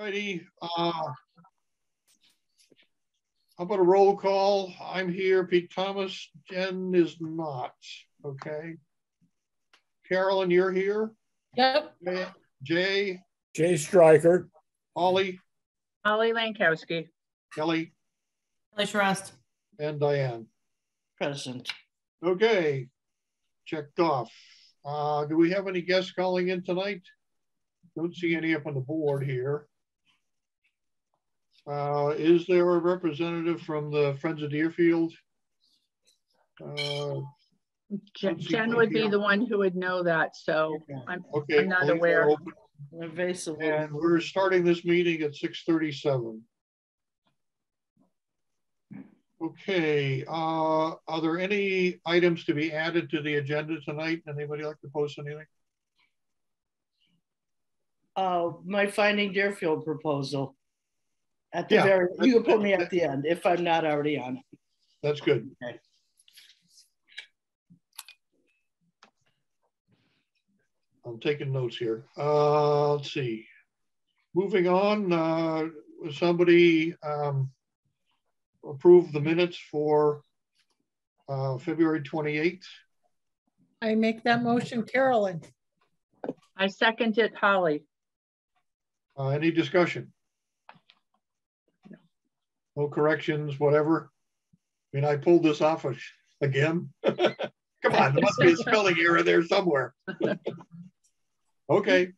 righty. Uh, how about a roll call? I'm here. Pete Thomas. Jen is not. Okay. Carolyn, you're here. Yep. Jay. Jay Stryker. Holly. Holly Lankowski. Kelly. Kelly Trust. And Diane. Present. Okay. Checked off. Uh, do we have any guests calling in tonight? Don't see any up on the board here. Uh, is there a representative from the Friends of Deerfield? Uh, Jen, Jen would be the one who would know that, so I'm, okay, I'm not aware. Evasive. And we're starting this meeting at 6:37. Okay, uh, are there any items to be added to the agenda tonight? Anybody like to post anything? Uh, my Finding Deerfield proposal. At the Yeah. very, you can put me at the end if I'm not already on it. That's good. Okay. I'm taking notes here. Uh, let's see. Moving on, uh, somebody um, approve the minutes for uh, February 28th. I make that motion, Carolyn. I second it, Holly. Uh, any discussion? No corrections, whatever. I mean, I pulled this off of- again. Come on, there must be a spelling error there somewhere. Okay,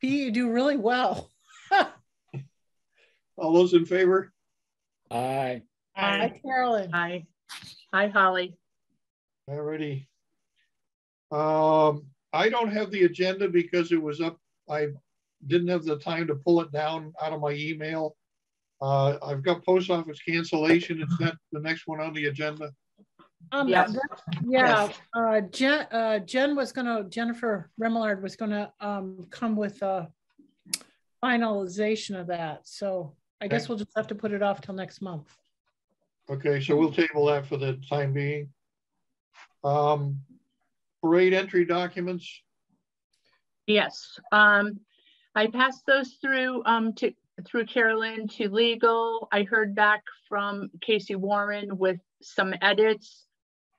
Pete, you do really well. all those in favor? Aye. Hi, Carolyn. Hi. Hi, Holly. Alrighty. Um, I don't have the agenda because it was up, I didn't have the time to pull it down out of my email. Uh, I've got post office cancellation. Is that the next one on the agenda? Um, Yes. that- Yeah, uh, Jen, uh, Jen was gonna, Jennifer Remillard was gonna, um, come with a finalization of that. So I guess Okay. we'll just have to put it off till next month. Okay, so we'll table that for the time being. Um, parade entry documents. Yes, um, I passed those through, um, to, through Carolyn to legal. I heard back from Casey Warren with some edits.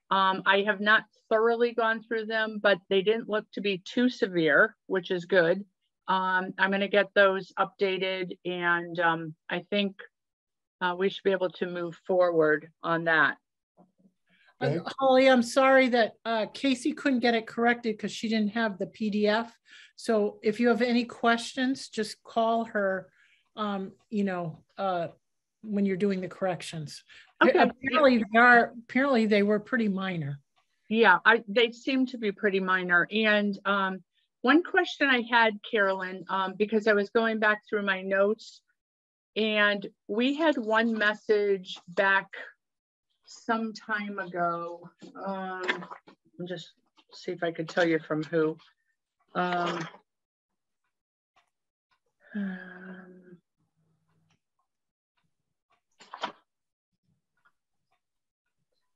Um, I have not thoroughly gone through them, but they didn't look to be too severe, which is good. Um, I'm gonna get those updated and, um, I think uh, we should be able to move forward on that. Uh, Holly, I'm sorry that uh, Casey couldn't get it corrected because she didn't have the PDF. So if you have any questions, just call her, um, you know, uh, when you're doing the corrections. Okay. Apparently they are, apparently they were pretty minor. Yeah, I, they seem to be pretty minor. And um, one question I had, Carolyn, um, because I was going back through my notes, and we had one message back some time ago. Um, I'll just see if I could tell you from who. Um, um,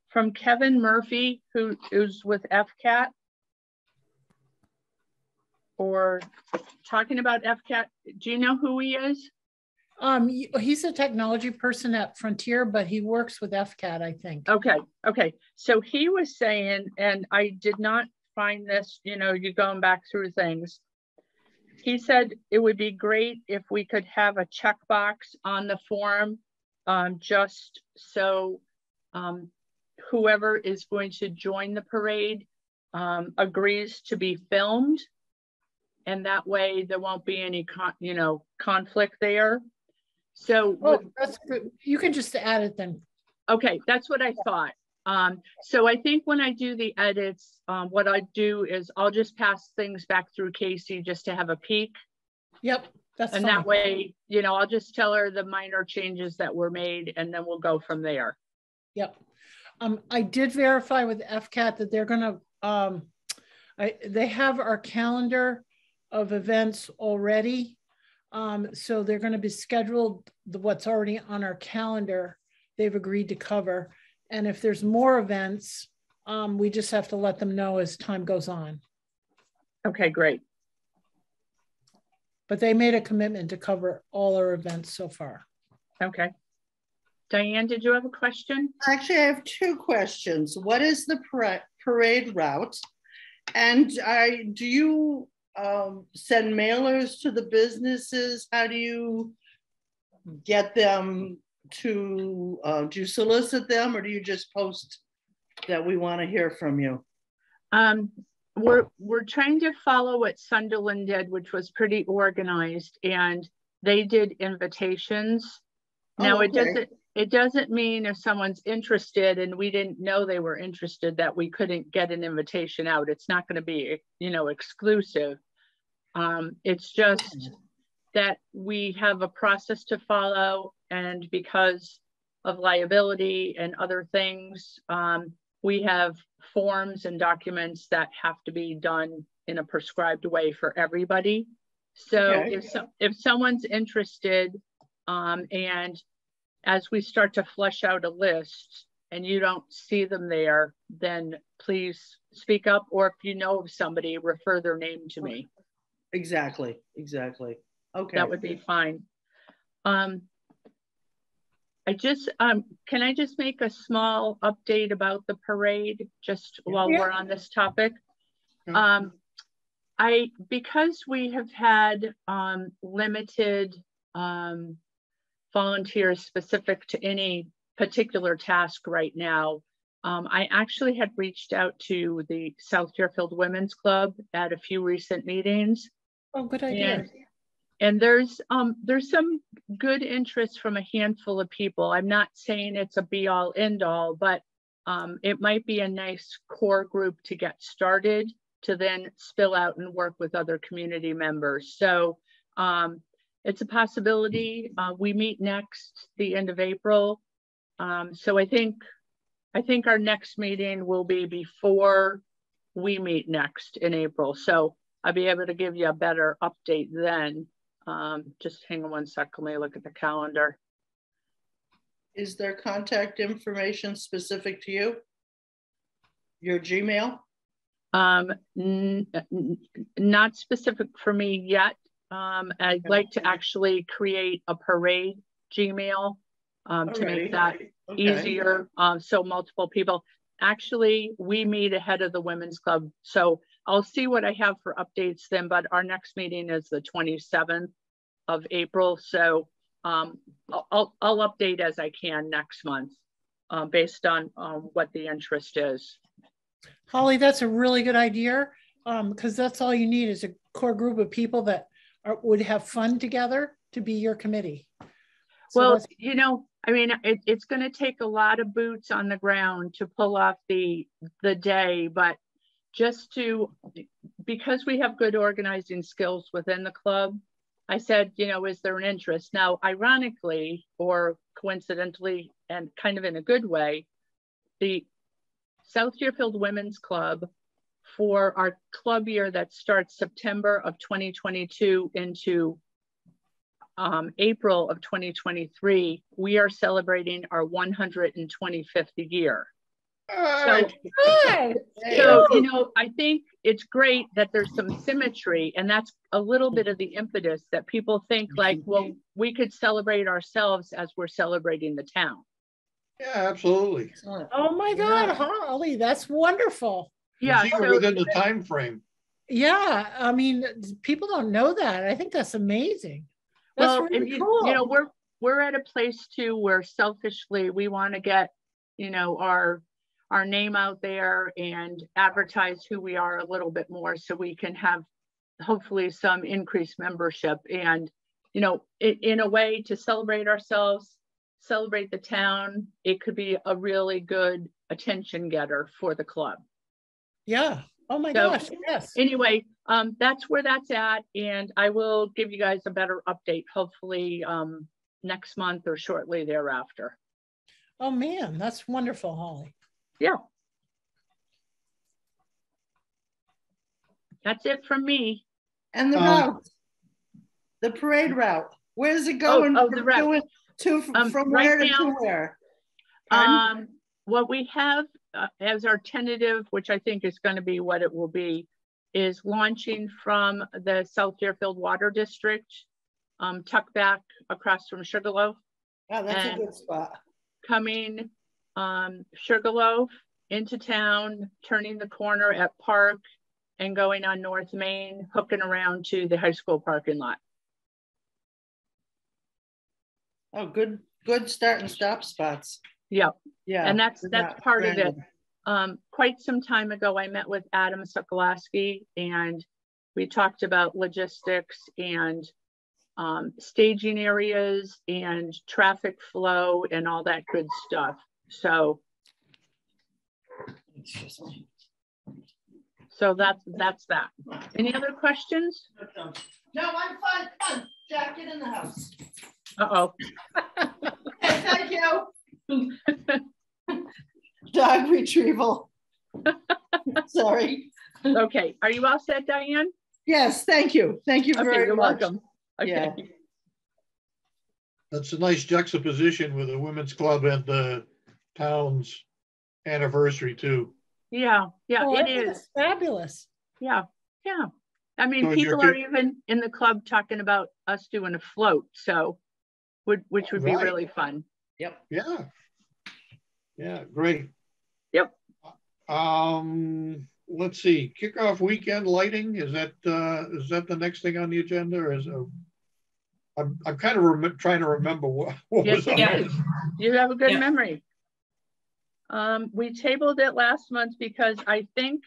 from Kevin Murphy, who is with FCAT. Or talking about FCAT, do you know who he is? Um, he's a technology person at Frontier, but he works with FCAT, I think. Okay, okay. So he was saying, and I did not find this, you know, you going back through things. He said it would be great if we could have a checkbox on the form, um, just so um, whoever is going to join the parade um, agrees to be filmed. And that way there won't be any, con you know, conflict there. So Oh. You can just add it then. Okay, that's what I thought. Um, so I think when I do the edits, um, what I do is I'll just pass things back through Casey just to have a peek. Yep, that's And fine. that way, you know, I'll just tell her the minor changes that were made and then we'll go from there. Yep. Um, I did verify with FCAT that they're gonna, um, I, they have our calendar of events already. Um, so they're gonna be scheduled, the, what's already on our calendar, they've agreed to cover. And if there's more events, um, we just have to let them know as time goes on. Okay, great. but they made a commitment to cover all our events so far. Okay. Diane, did you have a question? Actually, I have two questions. What is the parade route? And I, do you um, send mailers to the businesses? How do you get them to, uh, do you solicit them or do you just post that we want to hear from you? Um, we're we're trying to follow what Sunderland did, which was pretty organized, and they did invitations. Now Oh, it doesn't it doesn't mean if someone's interested and we didn't know they were interested that we couldn't get an invitation out. It's not going to be you know exclusive. Um, it's just that we have a process to follow, and because of liability and other things, um, we have forms and documents that have to be done in a prescribed way for everybody. So Okay. if so, if someone's interested, um, and as we start to flesh out a list and you don't see them there, then please speak up, or if you know of somebody, refer their name to me. Exactly, exactly. Okay. That would be fine. Um, I just, um, can I just make a small update about the parade, just while Yeah. we're on this topic? Um, I, because we have had, um, limited, um, volunteers specific to any particular task right now, um, I actually had reached out to the South Deerfield Women's Club at a few recent meetings. Oh, good idea. And, and there's um there's some good interest from a handful of people. I'm not saying it's a be all end all, but um, it might be a nice core group to get started to then spill out and work with other community members. So um, it's a possibility. Uh, we meet next the end of April. Um, so I think I think our next meeting will be before we meet next in April. So I'll be able to give you a better update then. Um, just hang on one sec, let me look at the calendar. Is there contact information specific to you? Your Gmail? Um, not specific for me yet. Um, I'd Okay. like to actually create a parade Gmail um, to make that Okay. easier. Um, so multiple people. Actually, we meet ahead of the women's club. So I'll see what I have for updates then, but our next meeting is the 27th of April. So um, I'll, I'll, I'll update as I can next month uh, based on um, what the interest is. Holly, that's a really good idea. Um, because that's all you need is a core group of people that are, would have fun together to be your committee. So Well, you know, I mean, it, it's going to take a lot of boots on the ground to pull off the the day, but just to because we have good organizing skills within the club, I said, you know, is there an interest? Now, ironically or coincidentally, and kind of in a good way, the South Deerfield Women's Club for our club year that starts September of 2022 into um, April of 2023, we are celebrating our 125th year. Alright, Good. So, you know, I think it's great that there's some symmetry, and that's a little bit of the impetus that people think like, well, we could celebrate ourselves as we're celebrating the town. yeah, absolutely. Oh my God, Yeah. Holly, that's wonderful. Yeah, even so- within the time frame. Yeah, I mean, people don't know that. I think that's amazing. That's well, really if you, cool. you know, we're we're at a place too where selfishly we want to get, you know, our our name out there and advertise who we are a little bit more so we can have hopefully some increased membership and you know in, in a way to celebrate ourselves celebrate the town it could be a really good attention getter for the club yeah. Oh my So- gosh, yes. anyway, um, that's where that's at, and I will give you guys a better update, hopefully, um, next month or shortly thereafter. Oh man, that's wonderful, Holly. Yeah. That's it from me. And the Um, route, the parade route, where's it going? oh, the route. To, to- Um, from right where to now- to where? Pardon? Um, what we have uh, as our tentative, which I think is going to be what it will be, is launching from the South Deerfield Water District, um, tucked back across from Sugarloaf, Oh, that's a good spot. coming um, Sugarloaf into town, turning the corner at Park and going on North Main, hooking around to the high school parking lot. Oh, good, good start and stop spots. Yep. Yeah. And that's, that's not part of it. um, quite some time ago, I met with Adam Sokolaski and we talked about logistics and um, staging areas and traffic flow and all that good stuff. So, so that's, that's that. Any other questions? No, I'm fine. Come on, Jack, get in the house. Uh-oh. Okay, thank you. Dog retrieval. Sorry. Okay, are you all set, Diane? Yes, thank you. Thank you Okay, very you're much. welcome. Yeah. Okay, That's a nice juxtaposition with the women's club and the town's anniversary too. yeah, yeah, Oh, I it think is. it's Fabulous. Yeah, yeah. I mean, So people are even in the club talking about us doing a float, so would, which would be really fun. Yeah. Yeah, great. Yep. Um, let's see, kickoff weekend lighting, is that, uh, is that the next thing on the agenda or is, uh, I'm, I'm kind of rem- trying to remember what, what Yes, was on yes. it. You have a good Yeah. memory. Um, we tabled it last month because I think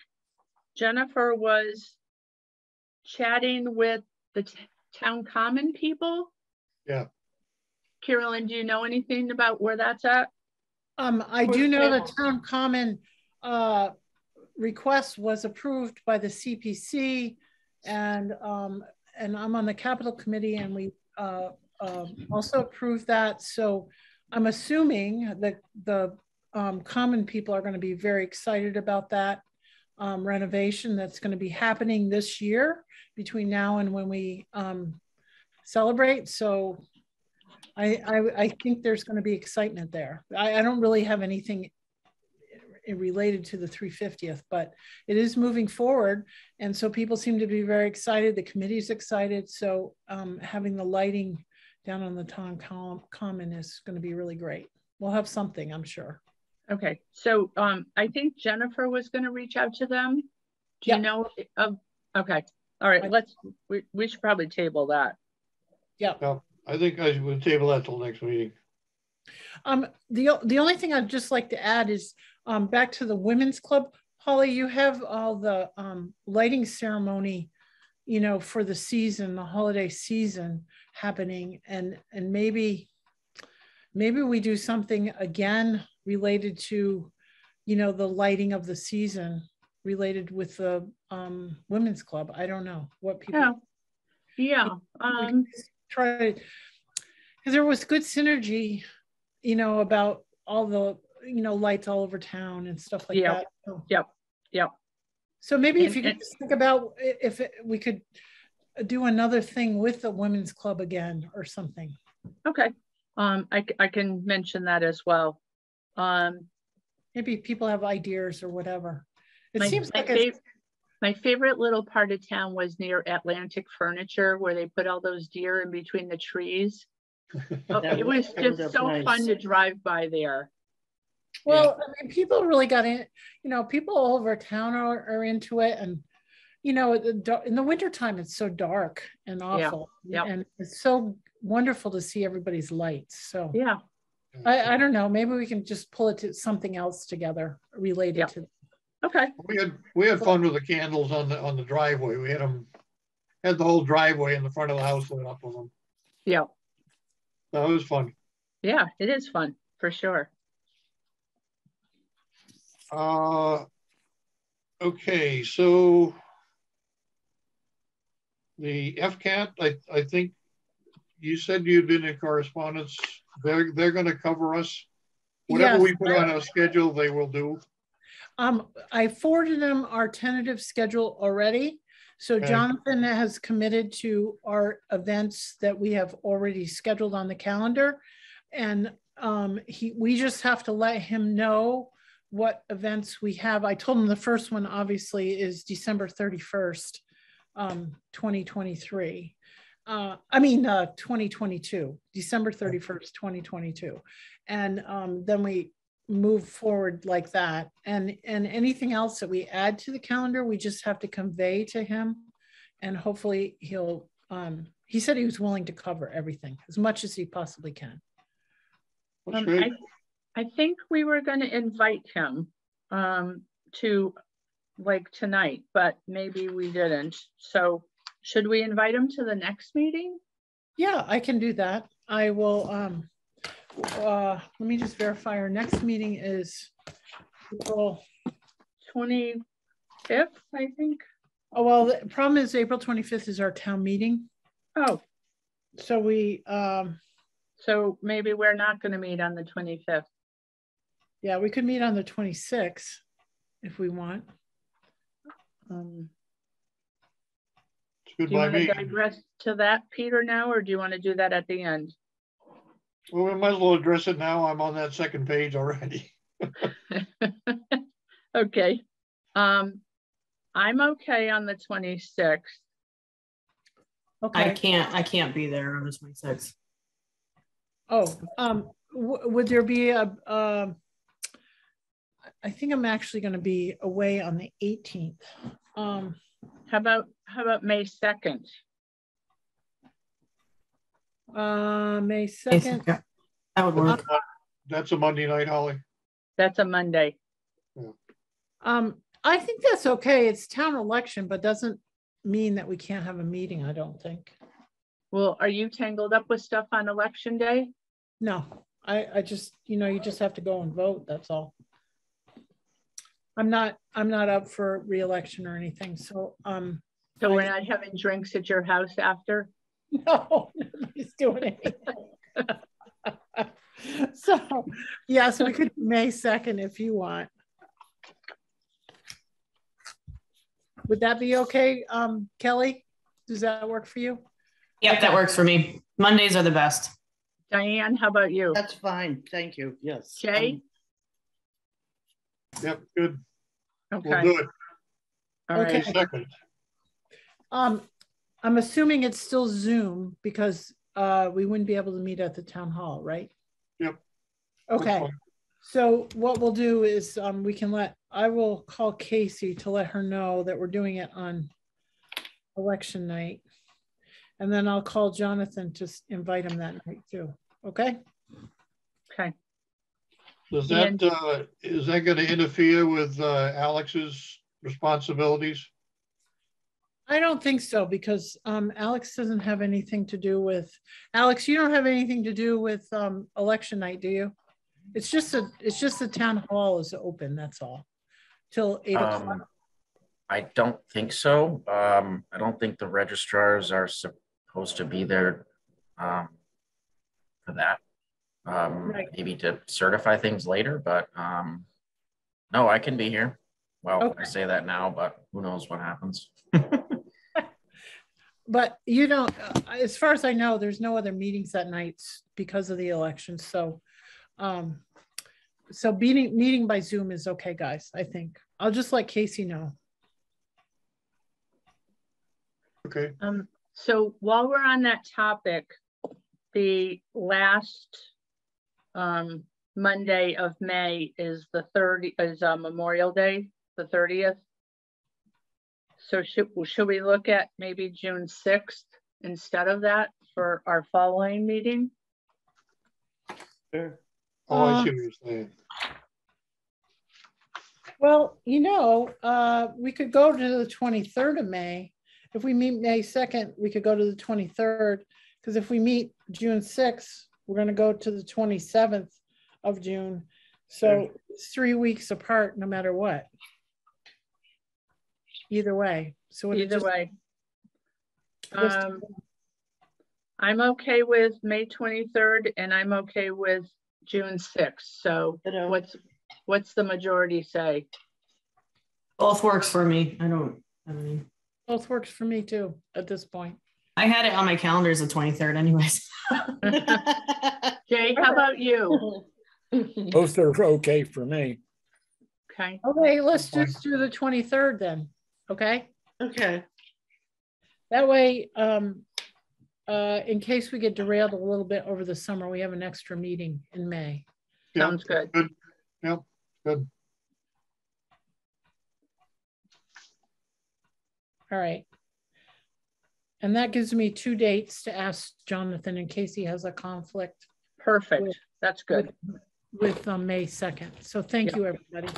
Jennifer was chatting with the t- town common people. Yeah. Carolyn, do you know anything about where that's at? Um, I do know the town common, uh, request was approved by the CPC. And, um, and I'm on the capital committee and we, uh, um, also approved that. So I'm assuming that the, um, common people are gonna be very excited about that. Um, renovation that's gonna be happening this year between now and when we, um, celebrate. So I, I, I think there's going to be excitement there. I, I don't really have anything related to the 350th, but it is moving forward. And so people seem to be very excited. The committee's excited. So um, having the lighting down on the town com- common is going to be really great. We'll have something, I'm sure. Okay, so um, I think Jennifer was gonna reach out to them. Do Yeah. you know of, okay, all right, I- let's, we, we should probably table that. Yeah. I think I would table that till next meeting. Um, the, the only thing I'd just like to add is um, back to the women's club. Holly, you have all the um, lighting ceremony, you know, for the season, the holiday season happening, and and maybe maybe we do something again related to, you know, the lighting of the season related with the um, women's club. I don't know what people Yeah, yeah, um, can try to because there was good synergy you know about all the you know lights all over town and stuff like Yeah. that so, Yep, yep. so maybe if you could and- just think about if it, we could do another thing with the women's club again or something okay. Um, I can mention that as well. Um, maybe people have ideas or whatever it my, seems my like fav- my favorite little part of town was near Atlantic Furniture where they put all those deer in between the trees. Oh, It was- was that was just up so fun to drive by there. well i mean people really got in you know people all over town are, are into it and you know in the wintertime it's so dark and Yeah, awful and it's so wonderful to see everybody's lights so Yeah, I, I don't know. Maybe we can just pull it to something else together related Yeah. to. Okay, We had, we had fun with the candles on the, on the driveway. We had them, had the whole driveway in the front of the house lit up with them. yeah, That was fun. yeah, it is fun, for sure. Uh, okay, so the FCAT, I, I think you said you'd been in correspondence. They're, they're gonna cover us. Whatever Yes. we put on our schedule, they will do. Um, I forwarded them our tentative schedule already. So Okay. Jonathan has committed to our events that we have already scheduled on the calendar. And um, he, we just have to let him know what events we have. I told him the first one obviously is December 31st, um, 2023. Uh, I mean, uh, 2022, December 31st, 2022. And um, then we move forward like that. And, and anything else that we add to the calendar, we just have to convey to him. And hopefully he'll, um, he said he was willing to cover everything as much as he possibly can. Um. I, I think we were gonna invite him um, to like tonight, but maybe we didn't. So should we invite him to the next meeting? Yeah, I can do that. I will, um, uh, let me just verify. Our next meeting is April, Twenty-fifth, I think. oh, well, the problem is April 25th is our town meeting. Oh, So we, um, so maybe we're not gonna meet on the twenty-fifth. yeah, we could meet on the 26th if we want. Um, It's good do you by want to me. digress to that, Peter, now, or do you want to do that at the end? Well, we might as well address it now. I'm on that second page already. Okay, um, I'm okay on the twenty-sixth. Okay. I can't, I can't be there on the twenty-sixth. Oh, um, w- would there be a, um, I think I'm actually going to be away on the 18th. Um, How about, how about May second? Uh, May 2nd. That would work. That's a Monday night, Holly. That's a Monday. Um, I think that's okay. It's town election, but doesn't mean that we can't have a meeting, I don't think. Well, are you tangled up with stuff on election day? No, I, I just, you know, you just have to go and vote, that's all. I'm not, I'm not up for reelection or anything, so, um, So we're not having drinks at your house after? no, nobody's doing anything. So, yes, we could do May second if you want. Would that be okay, um, Kelly? Does that work for you? Yep, that works for me. Mondays are the best. Diane, how about you? That's fine, thank you, yes. Jay? Yep, good. We'll Okay, do it. all right. May second. Um, I'm assuming it's still Zoom because uh, we wouldn't be able to meet at the town hall, right? Yep. Okay, so what we'll do is um, we can let, I will call Casey to let her know that we're doing it on election night. And then I'll call Jonathan to invite him that night too, okay? Okay, Does And- that, uh, is that gonna interfere with, uh, Alex's responsibilities? I don't think so because um, Alex doesn't have anything to do with, Alex, you don't have anything to do with um, election night, do you? It's just a, it's just the town hall is open, that's all, till eight o'clock. Um, I don't think so. Um, I don't think the registrars are supposed to be there, um, for that. Um, Right. maybe to certify things later, but, um, no, I can be here. Well, Okay. I say that now, but who knows what happens? But you don't, uh, as far as I know, there's no other meetings that night because of the election, so. um, So meeting, meeting by Zoom is okay, guys, I think. I'll just let Casey know. Okay, um, so while we're on that topic, the last um, Monday of May is the thirty, is uh, Memorial Day, the thirtieth. So should, should we look at maybe June sixth instead of that for our following meeting? Sure. oh, I see what you're saying. Well, you know, uh, we could go to the twenty-third of May. If we meet May second, we could go to the twenty-third, because if we meet June sixth, we're gonna go to the twenty-seventh of June. So it's three weeks apart, no matter what. Either way, so. it Either just- way. Um, I'm okay with May twenty-third and I'm okay with June sixth. So what's, what's the majority say? Both works for me. I don't, I mean, Both works for me too, at this point. I had it on my calendar as the twenty-third anyways. Jay, how about you? Both are okay for me. Okay, Okay, let's just do the twenty-third then, okay? Okay, That way, um, uh, in case we get derailed a little bit over the summer, we have an extra meeting in May. Yeah, sounds good. Good. Yep, good. All right. And that gives me two dates to ask Jonathan in case he has a conflict Perfect. That's good. with um, May 2nd. So thank Yeah. you, everybody.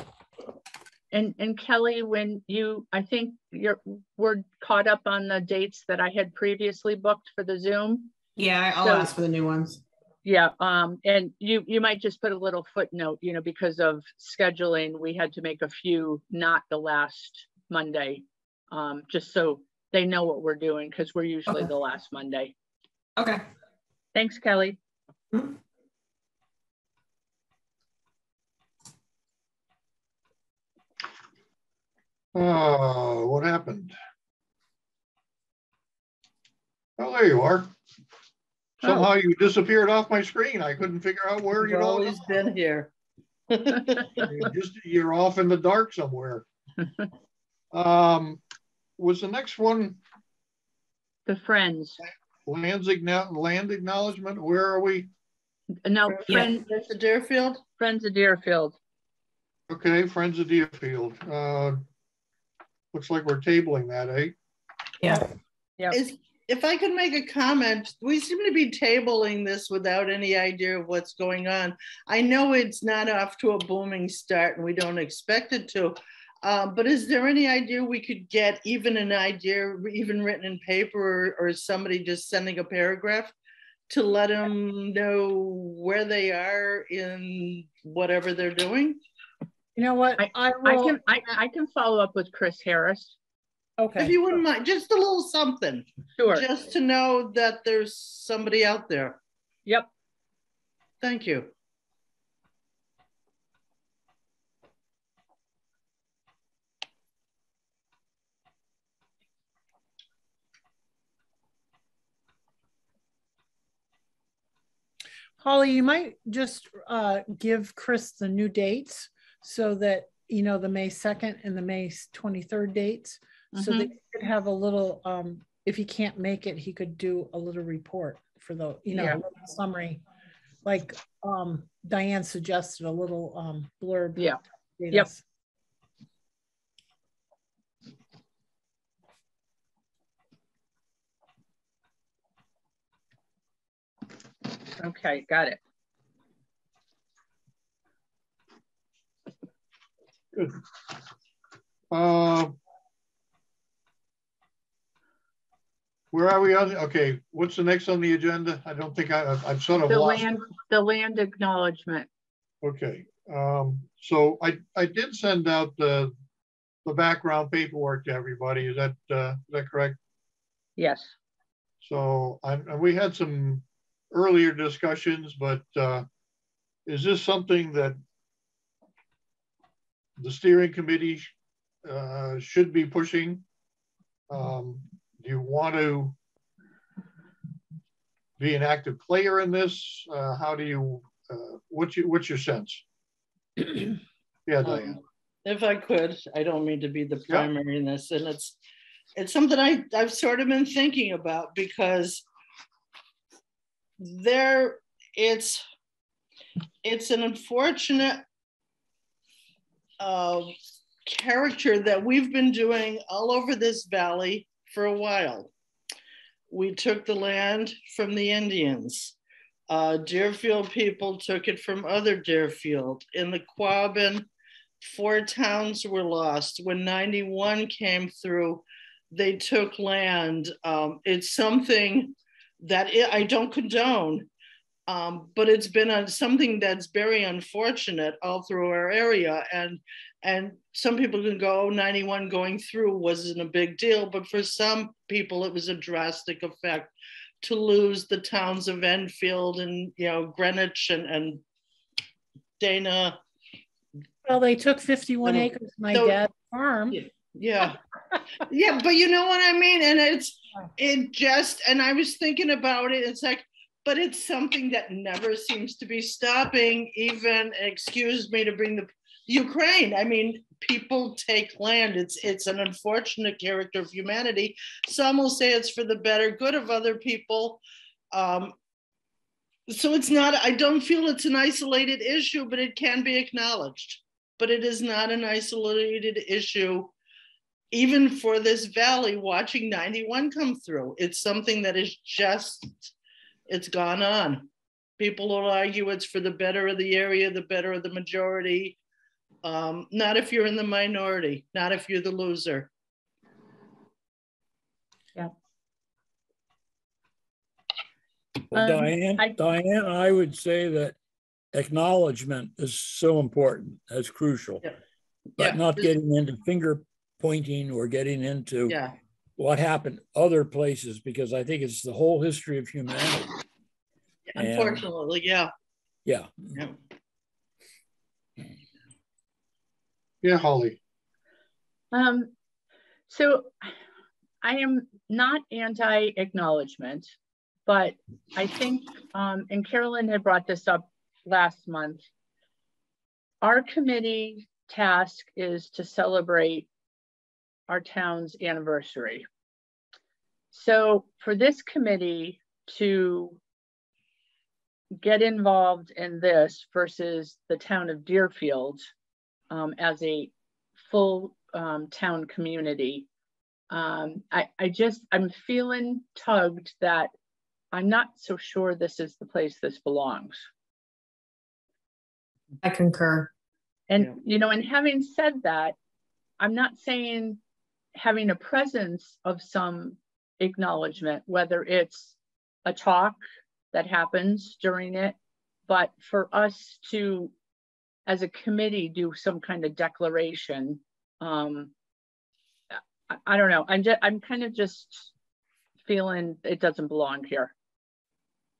And, and Kelly, when you, I think you're, we're caught up on the dates that I had previously booked for the Zoom. Yeah, I'll So- ask for the new ones. Yeah, um, and you, you might just put a little footnote, you know, because of scheduling, we had to make a few, not the last Monday. Um, just so they know what we're doing, because we're usually Okay. the last Monday. Okay. Thanks, Kelly. Uh, what happened? Oh, there you are. Somehow you disappeared off my screen. I couldn't figure out where you've you'd all always been here. You're just, you're off in the dark somewhere. Um, was the next one The Friends, lands, igno- land acknowledgement? Where are we? no, Yeah. Friends, There's the Deerfield? Friends of Deerfield. Okay, Friends of Deerfield. Uh, looks like we're tabling that, eh? Yeah. Yep. Is, if I could make a comment, we seem to be tabling this without any idea of what's going on. I know it's not off to a booming start and we don't expect it to. Uh, but is there any idea we could get even an idea, even written in paper or, or somebody just sending a paragraph to let them know where they are in whatever they're doing? You know what? I- I I can, I, I can follow up with Chris Harris. Okay. If you wouldn't mind, just a little something, Sure, just to know that there's somebody out there. yep. Thank you. Holly, you might just uh, give Chris the new dates so that, you know, the May 2nd and the May 23rd dates. So that he could have a little, um, if he can't make it, he could do a little report for the, you know, Yeah. summary. Like um, Diane suggested, a little um, blurb. Yeah. Yep. Okay, got it. Good. Uh, Where are we on? Okay, what's the next on the agenda? I don't think I, I've- I've sort of The lost. land, the land acknowledgement. Okay, um, so I, I did send out the, the background paperwork to everybody. Is that, uh, is that correct? Yes, So, and, and we had some earlier discussions, but, uh, is this something that the steering committee, uh, should be pushing? Um, do you want to be an active player in this? Uh, how do you, uh, what's your, what's your sense? Yeah, Diane. Um, If I could, I don't mean to be the Yeah. primary in this, and it's, it's something I, I've sort of been thinking about because there, it's, it's an unfortunate uh, character that we've been doing all over this valley for a while. We took the land from the Indians. Uh, Deerfield people took it from other Deerfield. In the Quabbin, four towns were lost. When 91 came through, they took land. Um, it's something that I I don't condone, um, but it's been a, something that's very unfortunate all through our area. And and some people can go, oh, 91 going through wasn't a big deal, but for some people, it was a drastic effect to lose the towns of Enfield and you know Greenwich and, and Dana. Well, they took 51 So- acres of my so- dad's farm. Yeah. Yeah. yeah, but you know what I mean? And it's it just and I was thinking about it. It's like, but it's something that never seems to be stopping, even excuse me to bring the Ukraine. I mean, people take land. It's it's an unfortunate character of humanity. Some will say it's for the better good of other people. Um, so it's not. I don't feel it's an isolated issue, but it can be acknowledged. But it is not an isolated issue, even for this valley. Watching 91 come through, it's something that is just. It's gone on. People will argue it's for the better of the area, the better of the majority um, not if you're in the minority, not if you're the loser. Yeah. Well, Um, Diane, I- Diane, I would say that acknowledgement is so important, that's crucial. Yeah. But Yeah. not getting into finger pointing or getting into Yeah, what happened other places, because I think it's the whole history of humanity. And- unfortunately, yeah. Yeah, yeah. Yeah, Holly. Um, so I am not anti-acknowledgement, but I think, um, and Carolyn had brought this up last month. Our committee task is to celebrate our town's anniversary. So for this committee to get involved in this versus the town of Deerfield um, as a full um, town community. Um, I, I just, I'm feeling tugged that I'm not so sure this is the place this belongs. I concur. And, Yeah. you know, and having said that, I'm not saying having a presence of some acknowledgement, whether it's a talk that happens during it, but for us to, as a committee, do some kind of declaration. Um, I, I don't know. I'm just, I'm kind of just feeling it doesn't belong here.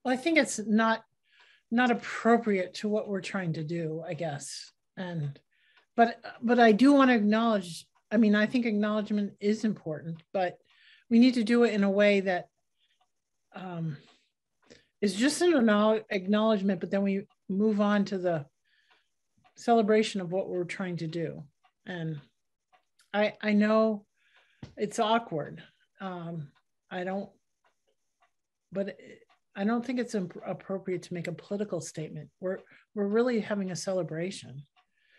Well, I think it's not not appropriate to what we're trying to do, I guess. And but but I do want to acknowledge, I mean, I think acknowledgement is important, but we need to do it in a way that um is just an acknowledgement, but then we move on to the celebration of what we're trying to do. And I I know it's awkward. Um, I don't, but I don't think it's imp- appropriate to make a political statement. We're we're really having a celebration.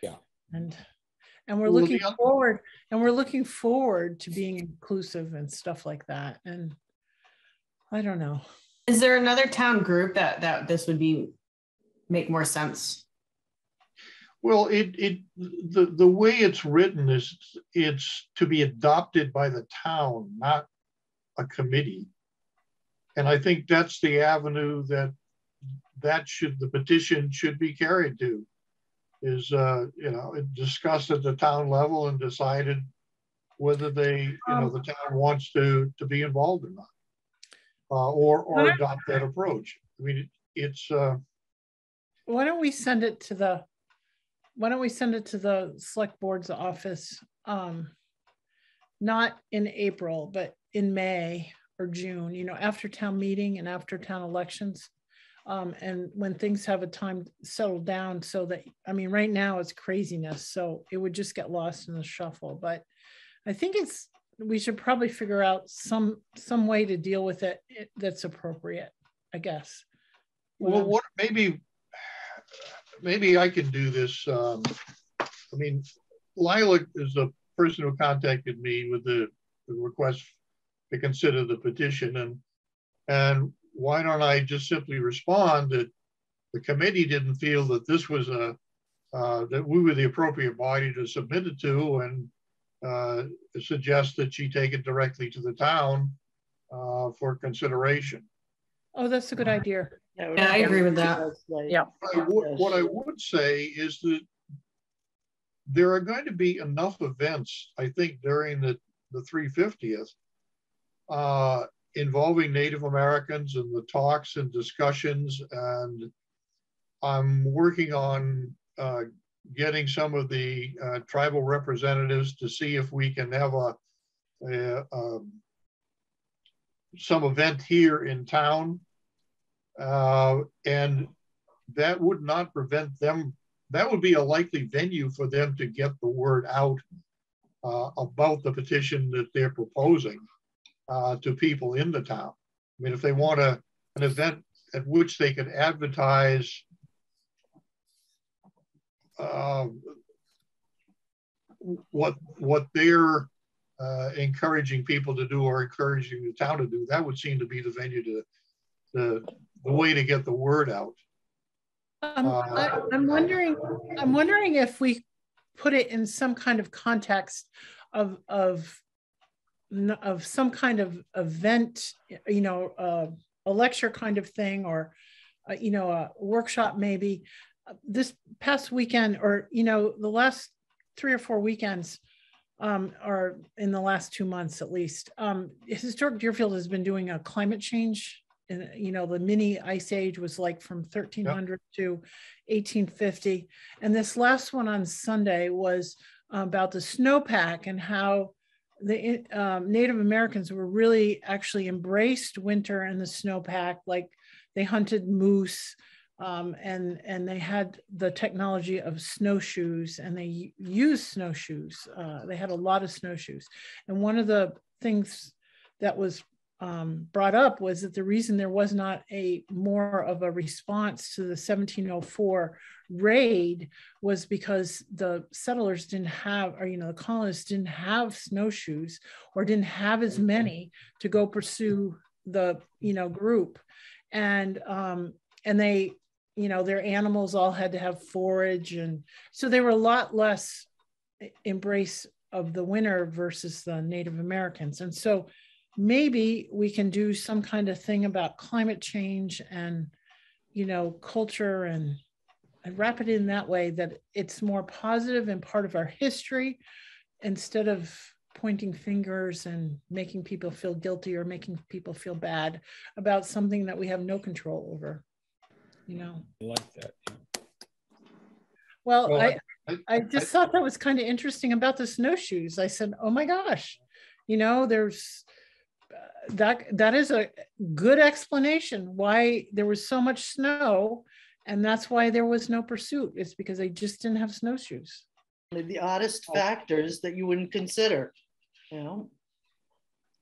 Yeah. And and we're looking the other- forward and we're looking forward to being inclusive and stuff like that. And I don't know. Is there another town group that that this would be make more sense? Well, it, it, the, the way it's written is, it's to be adopted by the town, not a committee. And I think that's the avenue that, that should, the petition should be carried to. Is, uh, you know, discussed at the town level and decided whether they, you know, the town wants to, to be involved or not. Uh, or, or adopt that approach. I mean, it's, uh, Why don't we send it to the why don't we send it to the select board's office? Um, not in April, but in May or June, you know, after town meeting and after town elections. Um, and when things have a time settled down so that, I mean, right now it's craziness, so it would just get lost in the shuffle, but I think it's, we should probably figure out some, some way to deal with it it- that's appropriate, I guess. Well, Um, what, maybe, maybe I can do this. Um, I mean, Lila is the person who contacted me with the, the request to consider the petition and, and why don't I just simply respond that the committee didn't feel that this was a, uh, that we were the appropriate body to submit it to and uh, suggest that she take it directly to the town uh, for consideration. Oh, that's a good idea. Yeah, I agree with that. Yeah. I would- What I would say is that there are going to be enough events, I think, during the, the 350th uh, involving Native Americans and the talks and discussions. And I'm working on uh, getting some of the uh, tribal representatives to see if we can have a, a um, some event here in town uh, and that would not prevent them that would be a likely venue for them to get the word out uh, about the petition that they're proposing uh, to people in the town. I mean, if they want a, an event at which they can advertise uh, what what they're uh, encouraging people to do or encouraging the town to do, that would seem to be the venue to the the way to get the word out. Um, I, I'm wondering, I'm wondering if we put it in some kind of context of of of some kind of event, you know, uh, a lecture kind of thing, or uh, you know, a workshop maybe. This past weekend, or you know, the last three or four weekends, um, or in the last two months at least, um, Historic Deerfield has been doing a climate change and you know the mini ice age was like from 1300 yep. to 1850 and this last one on sunday was about the snowpack and how the um, native americans were really actually embraced winter and the snowpack like they hunted moose um, and and they had the technology of snowshoes and they used snowshoes uh, they had a lot of snowshoes. And one of the things that was um, brought up was that the reason there was not a more of a response to the 1704 raid was because the settlers didn't have, or you know, the colonists didn't have snowshoes or didn't have as many to go pursue the you know group, and um, and they you know their animals all had to have forage, and so they were a lot less embrace of the winter versus the Native Americans, and so maybe we can do some kind of thing about climate change and you know culture and, and wrap it in that way that it's more positive and part of our history instead of pointing fingers and making people feel guilty or making people feel bad about something that we have no control over you know? I like that well, well I, I, I just I, thought that was kind of interesting about the snowshoes. I said oh my gosh you know there's that that is a good explanation why there was so much snow and that's why there was no pursuit. It's because they just didn't have snowshoes. The oddest oh. factors that you wouldn't consider you know?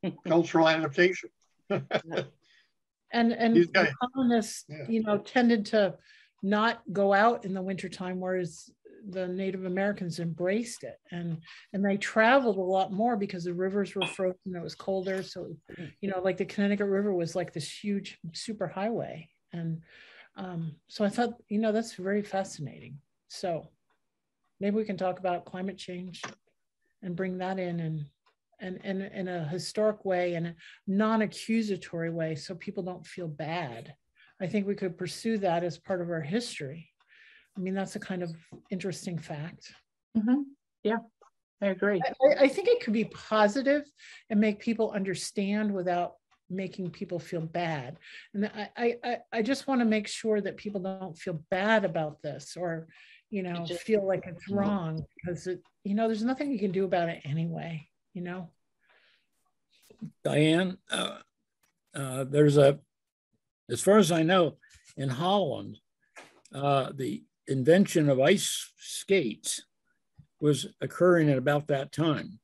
Cultural adaptation and and the colonists yeah. you know tended to not go out in the wintertime whereas the Native Americans embraced it and and they traveled a lot more because the rivers were frozen. It was colder, so you know, like the Connecticut River was like this huge super highway, and um, so I thought, you know, that's very fascinating. So maybe we can talk about climate change and bring that in and and, and in a historic way and a non-accusatory way so people don't feel bad. I think we could pursue that as part of our history. I mean, that's a kind of interesting fact. Mm-hmm. Yeah, I agree. I, I, think it could be positive and make people understand without making people feel bad. And I, I, I just want to make sure that people don't feel bad about this or, you know, just, feel like it's wrong because it, you know, there's nothing you can do about it anyway, you know. Diane, uh, uh, there's a, as far as I know, in Holland, uh, the invention of ice skates was occurring at about that time.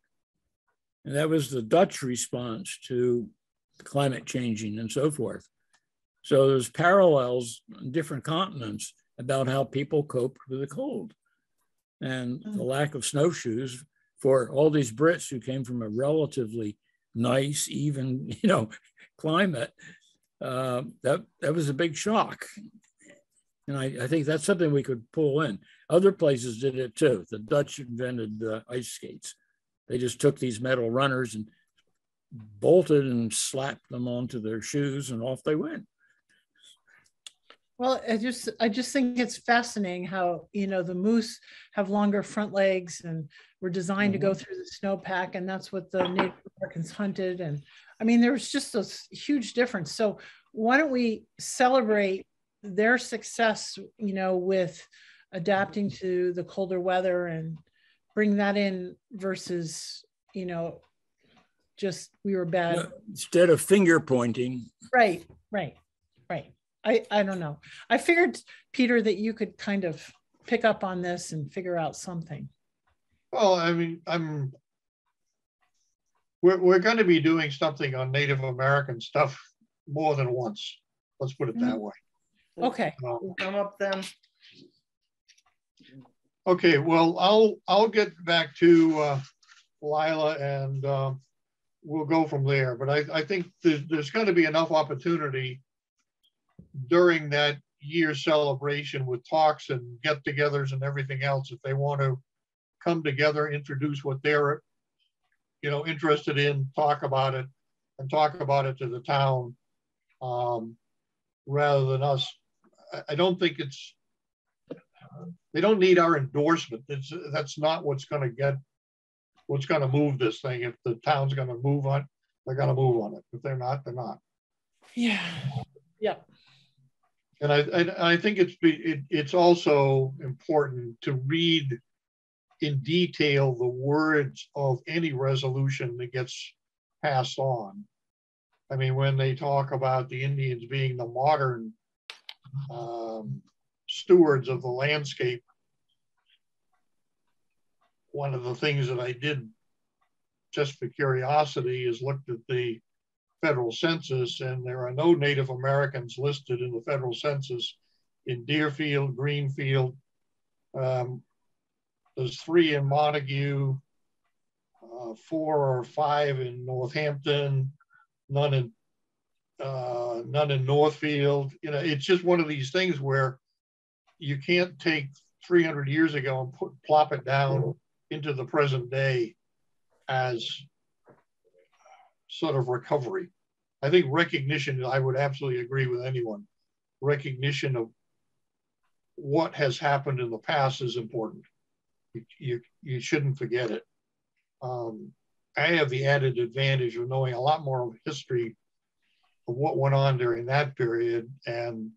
And that was the Dutch response to climate changing and so forth. So there's parallels on different continents about how people coped with the cold and the lack of snowshoes for all these Brits who came from a relatively nice, even, you know, climate. Uh, that that was a big shock. And I, I, think that's something we could pull in. Other places did it too. The Dutch invented uh, ice skates. They just took these metal runners and bolted and slapped them onto their shoes and off they went. Well, I just I just think it's fascinating how you know the moose have longer front legs and were designed mm-hmm. to go mm-hmm. through the snowpack, and that's what the Native Americans hunted. And I mean, there's just a huge difference. So why don't we celebrate their success, you know, with adapting to the colder weather and bring that in versus, you know, just we were bad. instead of finger pointing. Right, right, right. I, I don't know. I figured, Peter, that you could kind of pick up on this and figure out something. Well, I mean, I'm, we're, we're going to be doing something on Native American stuff more than once. Let's put it that mm-hmm. way. Okay, Uh, We'll Come up then. Okay, well, I'll, I'll get back to uh, Lila and um, we'll go from there. But I, I think there's, there's going to be enough opportunity during that year celebration with talks and get-togethers and everything else, if they want to come together, introduce what they're, you know, interested in, talk about it, and talk about it to the town, um, rather than us. I, I don't think it's, they don't need our endorsement. It's, that's not what's gonna get, what's gonna move this thing. If the town's gonna move on, they're gonna move on it. If they're not, they're not. yeah, yep, And I, I, I think it's, be- it, it's also important to read in detail the words of any resolution that gets passed on. I mean, when they talk about the Indians being the modern um, stewards of the landscape, one of the things that I did just for curiosity is looked at the federal census and there are no Native Americans listed in the federal census in Deerfield, Greenfield. Um, there's three in Montague, uh, four or five in Northampton, none in uh, none in Northfield. You know, it's just one of these things where you can't take 300 years ago and put plop it down into the present day as sort of recovery. I think recognition, I would absolutely agree with anyone. Recognition of what has happened in the past is important. You, you, you shouldn't forget it. Um, I have the added advantage of knowing a lot more of history what went on during that period. And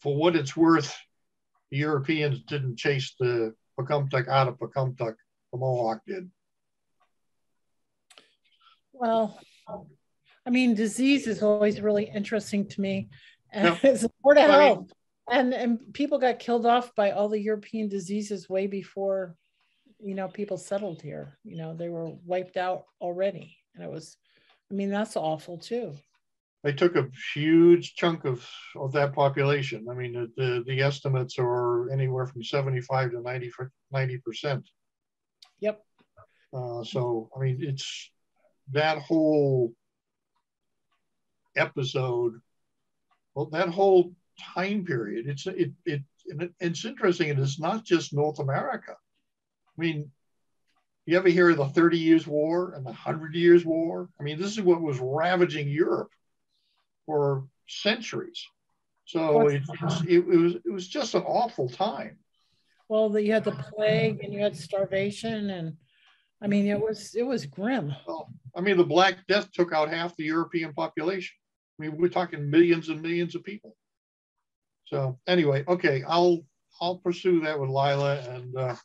for what it's worth, the Europeans didn't chase the Pocumtuck out of Pocumtuck, the Mohawk did. well, I mean, disease is always really interesting to me. And Yeah. it's a of health. And, and people got killed off by all the European diseases way before, you know, people settled here. You know, they were wiped out already. And it was, I mean, that's awful too. They took a huge chunk of, of that population. I mean, the, the, the estimates are anywhere from 75 to 90, 90%. Yep. Uh, so, I mean, it's that whole episode, well, that whole time period, it's, it, it, and it- it's interesting. And it's not just North America. I mean, you ever hear of the 30 Years' War and the 100 Years' War? I mean, this is what was ravaging Europe for centuries. So it, it, was it was just an awful time. Well, you had the plague and you had starvation and, I mean, it was, it was grim. Well, I mean, the Black Death took out half the European population. I mean, we're talking millions and millions of people. So anyway, okay, I'll I'll pursue that with Lila and uh,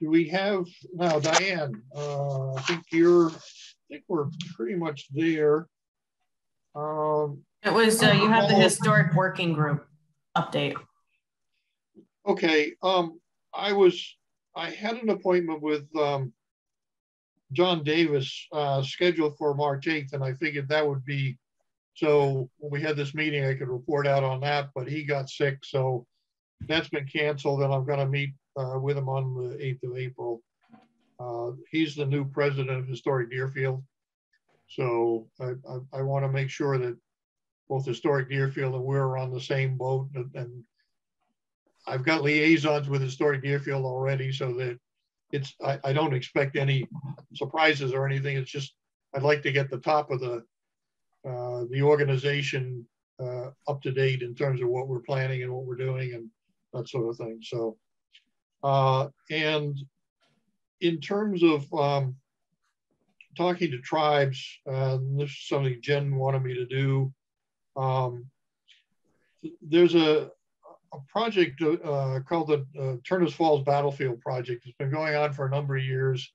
do we have now Diane? Uh, I think you're. I think we're pretty much there. Um, It was, uh, you have the historic working group update. Okay, um, I was, I had an appointment with, um, John Davis, uh, scheduled for March eighth, and I figured that would be, so when we had this meeting, I could report out on that, but he got sick, so that's been canceled, and I'm gonna meet, uh, with him on the eighth of April. Uh, he's the new president of Historic Deerfield. So I, I, I want to make sure that both Historic Deerfield and we're on the same boat and, and I've got liaisons with Historic Deerfield already, so that it's, I, I don't expect any surprises or anything. It's just, I'd like to get the top of the, uh, the organization, uh, up to date in terms of what we're planning and what we're doing and that sort of thing. So, uh, and in terms of, um, talking to tribes, uh, this is something Jen wanted me to do. Um, there's a, a project uh, called the uh, Turners Falls Battlefield Project. It's been going on for a number of years.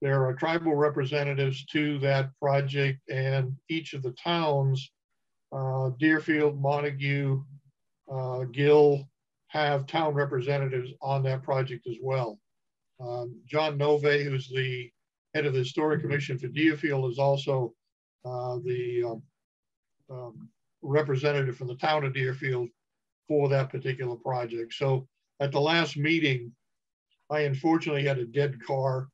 There are tribal representatives to that project, and each of the towns uh, Deerfield, Montague, uh, Gill have town representatives on that project as well. Um, John Nove, who's the head of the Historic Commission for Deerfield, is also uh, the um, um, representative from the town of Deerfield for that particular project. So at the last meeting, I unfortunately had a dead car,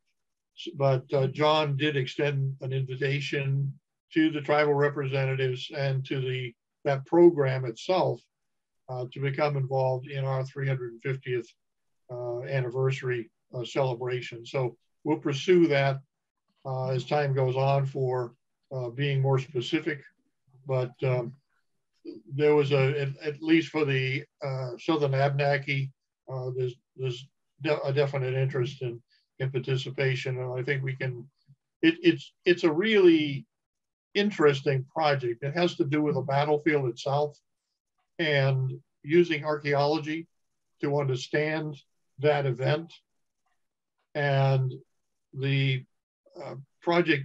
but uh, John did extend an invitation to the tribal representatives and to the that program itself to become involved in our 350th uh, anniversary uh, celebration. So we'll pursue that uh, as time goes on for uh, being more specific. But um, there was a, at, at, least for the Southern Abnaki, there's, there's de a definite interest in, in participation. And I think we can, it, it's, it's a really interesting project. It has to do with the battlefield itself and using archaeology to understand that event. And the uh, project,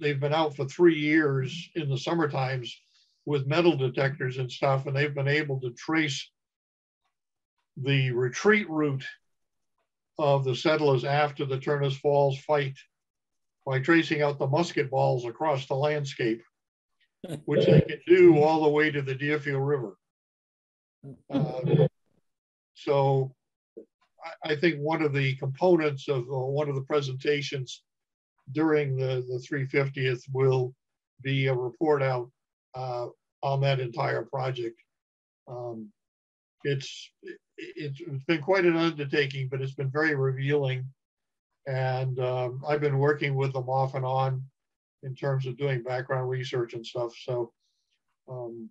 they've been out for three years in the summer times with metal detectors and stuff, and they've been able to trace the retreat route of the settlers after the Turners Falls fight by tracing out the musket balls across the landscape, which they can do all the way to the Deerfield River. Uh, so I, I, think one of the components of uh, one of the presentations during the, the 350th will be a report out uh, on that entire project. Um, it's, it's been quite an undertaking, but it's been very revealing. And um, I've been working with them off and on in terms of doing background research and stuff. So um,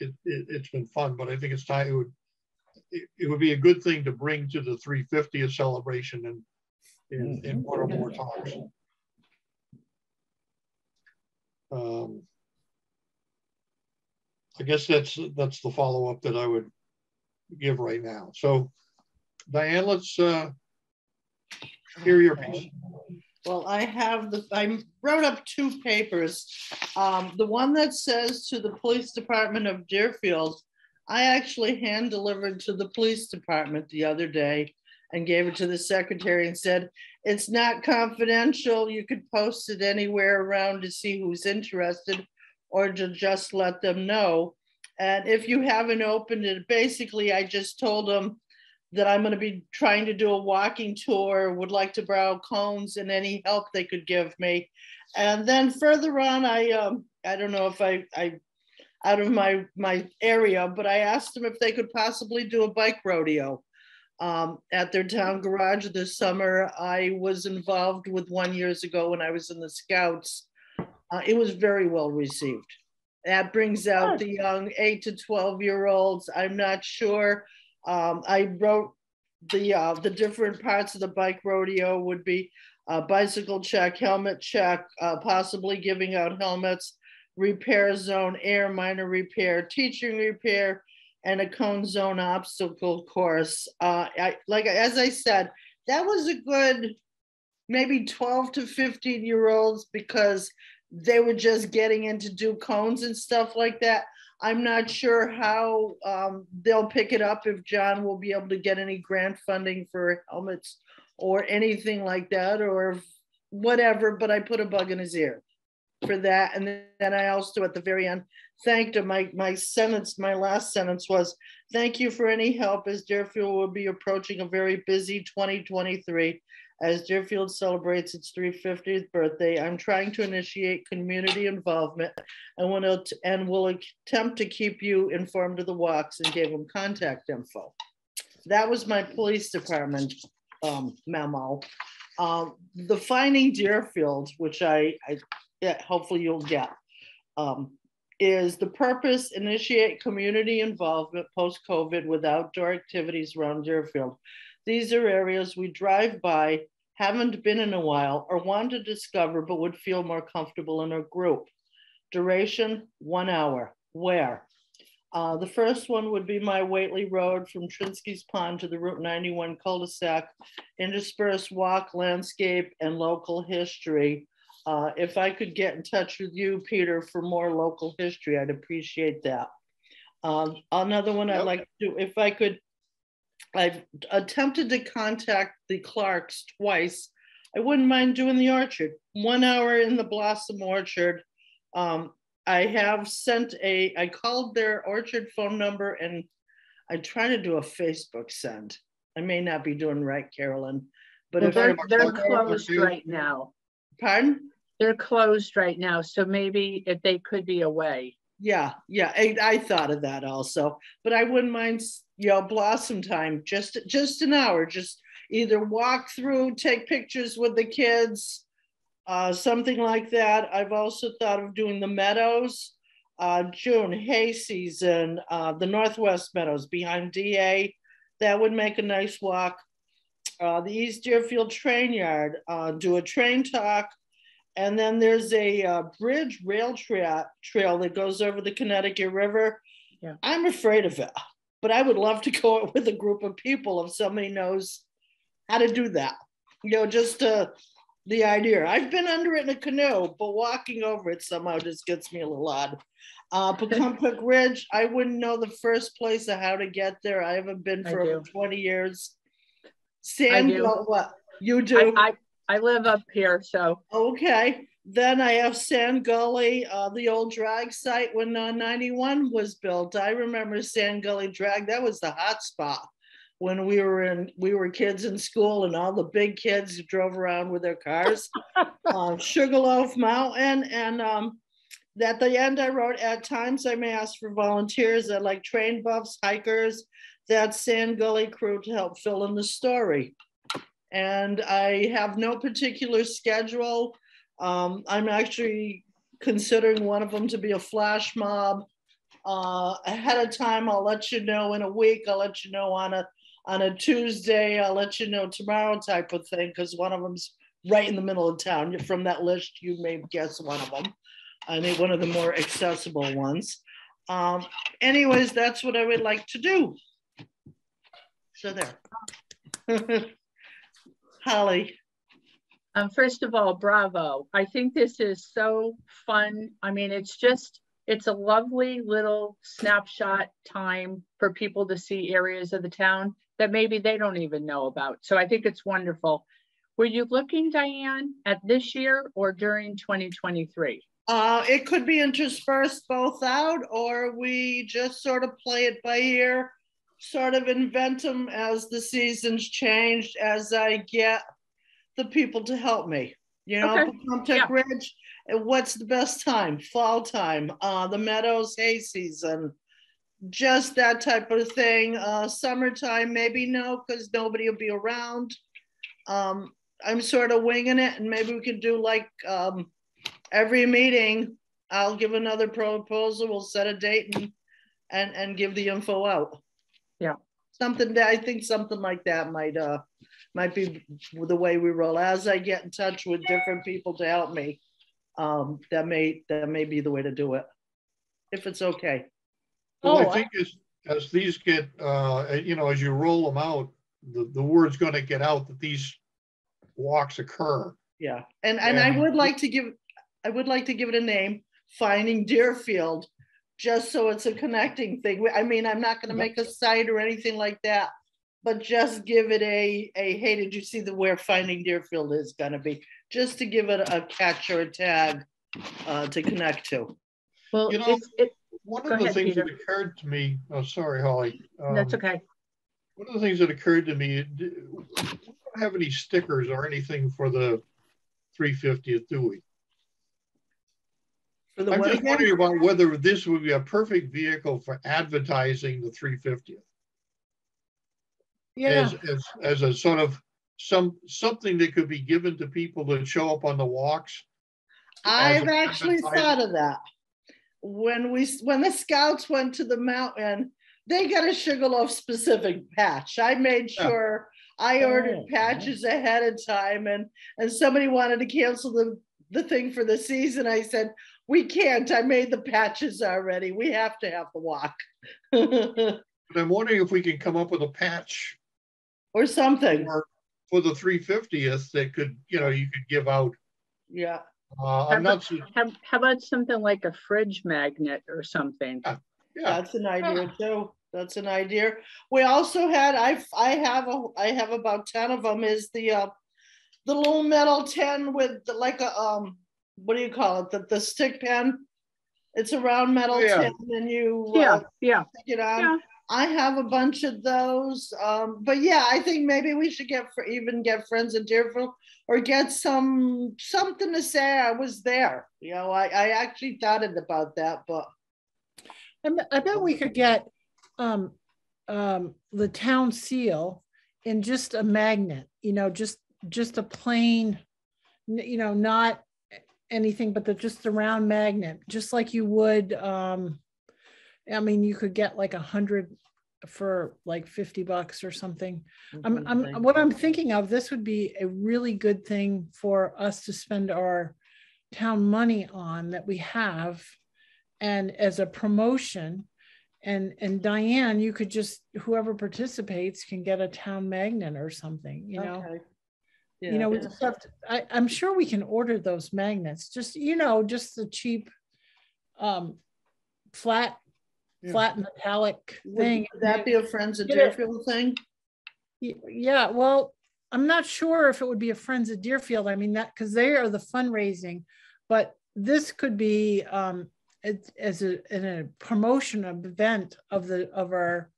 it, it, has been fun, but I think it's time, it would, it, it, would be a good thing to bring to the 350th celebration and in, in one or more talks. Um, I guess that's that's the follow up that I would give right now. So, Diane, let's uh, hear your piece. Well, I have the, I wrote up two papers. Um, the one that says to the police department of Deerfield, I actually hand delivered to the police department the other day and gave it to the secretary and said, it's not confidential. You could post it anywhere around to see who's interested or to just let them know. And if you haven't opened it, basically, I just told them that I'm going to be trying to do a walking tour, would like to borrow cones and any help they could give me. And then further on, I um, I don't know if I, I out of my my area, but I asked them if they could possibly do a bike rodeo um, at their town garage this summer. I was involved with one years ago when I was in the Scouts. Uh, it was very well received. That brings out the young eight to 12 year olds. I'm not sure. Um, I wrote the uh, the different parts of the bike rodeo would be a bicycle check, helmet check, uh, possibly giving out helmets, repair zone, air minor repair, teaching repair, and a cone zone obstacle course. Uh, I, like as I said, that was a good maybe 12 to 15 year olds because they were just getting into do cones and stuff like that. I'm not sure how um, they'll pick it up if John will be able to get any grant funding for helmets or anything like that or whatever, but I put a bug in his ear for that. And then I also at the very end thanked him. My, my sentence, my last sentence was, thank you for any help as Deerfield will be approaching a very busy 2023 as Deerfield celebrates its 350th birthday, I'm trying to initiate community involvement and will, and will attempt to keep you informed of the walks and gave them contact info. That was my police department um, memo. Um, the Finding Deerfield, which I, I yeah, hopefully you'll get, um, is the purpose initiate community involvement post-COVID with outdoor activities around Deerfield. These are areas we drive by haven't been in a while, or want to discover but would feel more comfortable in a group. Duration, one hour. Where? Uh, the first one would be my Whately Road from Trinsky's Pond to the Route 91 cul-de-sac, interspersed walk, landscape, and local history. Uh, if I could get in touch with you, Peter, for more local history, I'd appreciate that. Um, another one I'd Yep. like to do, if I could, I've attempted to contact the Clarks twice. I wouldn't mind doing the orchard, one hour in the Blossom Orchard. Um, I have sent a, I called their orchard phone number and I try to do a Facebook send. I may not be doing right, Carolyn, but Well, if they're, they're closed right now. pardon? They're closed right now, so maybe if they could be away. Yeah, yeah, I, I thought of that also, but I wouldn't mind, you know, blossom time, just, just an hour, just either walk through, take pictures with the kids, uh, something like that. I've also thought of doing the meadows, uh, June, hay season, uh, the Northwest Meadows behind DA. That would make a nice walk. Uh, the East Deerfield Train Yard, uh, do a train talk, and then there's a uh, bridge rail trail trail that goes over the Connecticut River. Yeah. I'm afraid of it, but I would love to go with a group of people if somebody knows how to do that. You know, just uh, the idea. I've been under it in a canoe, but walking over it somehow just gets me a little odd. Uh, Ridge, I wouldn't know the first place of how to get there. I haven't been for over 20 years. Do. what? You do? I, I, I live up here, so Okay, then I have Sand Gully, uh, the old drag site when uh, 91 was built. I remember Sand Gully Drag. That was the hot spot when we were in, we were kids in school and all the big kids drove around with their cars. uh, Sugarloaf Mountain. And um, at the end, I wrote, at times I may ask for volunteers that like train buffs, hikers, that Sand Gully crew to help fill in the story and I have no particular schedule. Um, I'm actually considering one of them to be a flash mob. Uh, ahead of time, I'll let you know in a week. I'll let you know on a on a Tuesday. I'll let you know tomorrow, type of thing, because one of them's right in the middle of town. From that list, you may guess one of them. I think one of the more accessible ones. Um, anyways, that's what I would like to do. So there. Holly, Um, first of all, bravo. I think this is so fun. I mean, it's just, it's a lovely little snapshot time for people to see areas of the town that maybe they don't even know about. So I think it's wonderful. Were you looking, Diane, at this year or during 2023? uh, it could be interspersed both out, or we just sort of play it by ear, sort of invent them as the seasons changed, as I get the people to help me. You know, Okay, yeah. Ridge, and what's the best time? Fall time, uh, the meadows, hay season, just that type of thing. Uh, summertime, maybe no, because nobody will be around. Um, I'm sort of winging it, and maybe we could do like um, every meeting. I'll give another proposal. We'll set a date and and and give the info out. Yeah. something that I think something like that might uh might be the way we roll. As I get in touch with different people to help me, um, that may that may be the way to do it, if it's okay. Well, Oh, I think as, as these get, uh, you know, as you roll them out, the, the word's gonna get out that these walks occur. Yeah, and and I would like to give, I would like to give it a name, Finding Deerfield, just so it's a connecting thing. I mean, I'm not gonna make a site or anything like that, but just give it a, a, hey, did you see the where Finding Deerfield is gonna be? Just to give it a catch or a tag uh, to connect to. Well, You know, it's, it, One of the ahead, things that occurred to me, oh, sorry, Holly. that's um, okay. One of the things that occurred to me, we don't have any stickers or anything for the 350th, do we? For the I'm just wondering about whether this would be a perfect vehicle for advertising the 350th. Yeah, As, as, as a sort of some, something that could be given to people that show up on the walks. I've actually thought of that. When we, when the scouts went to the mountain, they got a Sugarloaf specific patch. I made Yeah. sure I ordered Oh, patches ahead of time and, and somebody wanted to cancel the, the thing for the season. I said, we can't. I made the patches already. We have to have the walk. I'm wondering if we can come up with a patch Or something. for, for the 350th that could, you know, you could give out. Yeah. Uh, I'm not, su- How, how about something like a fridge magnet or something? yeah, That's an idea too. That's an idea. We also had, I, I have, a I have about ten of them is the, uh, the little metal tin with the- like a, um, what do you call it? The, the stick pen. It's a round metal Yeah. tin and you. Yeah, uh, yeah, stick it on. yeah. I have a bunch of those. Um, but yeah, I think maybe we should get for even get friends in Deerfield or get some something to say I was there. You know, I, I actually thought about that, but I bet- we could get um, um, the town seal in just a magnet, you know, just, just a plain, you know, not anything but the, just the round magnet, just like you would, um, I mean, you could get like a hundred for like 50 bucks or something. I'm, I'm, what I'm thinking of, this would be a really good thing for us to spend our town money on that we have. And as a promotion, and, and Diane, you could just, whoever participates can get a town magnet or something, you know? Okay. You know, we just have to, I, I'm sure we can order those magnets, just, you know, just the cheap, um, flat, Yeah. flat metallic thing. would that be a Friends of. Deerfield thing? Yeah, well, I'm not sure if it would be a Friends of Deerfield. I mean, that, because they are the fundraising, but this could be um as a, in a promotion of event of the, of our,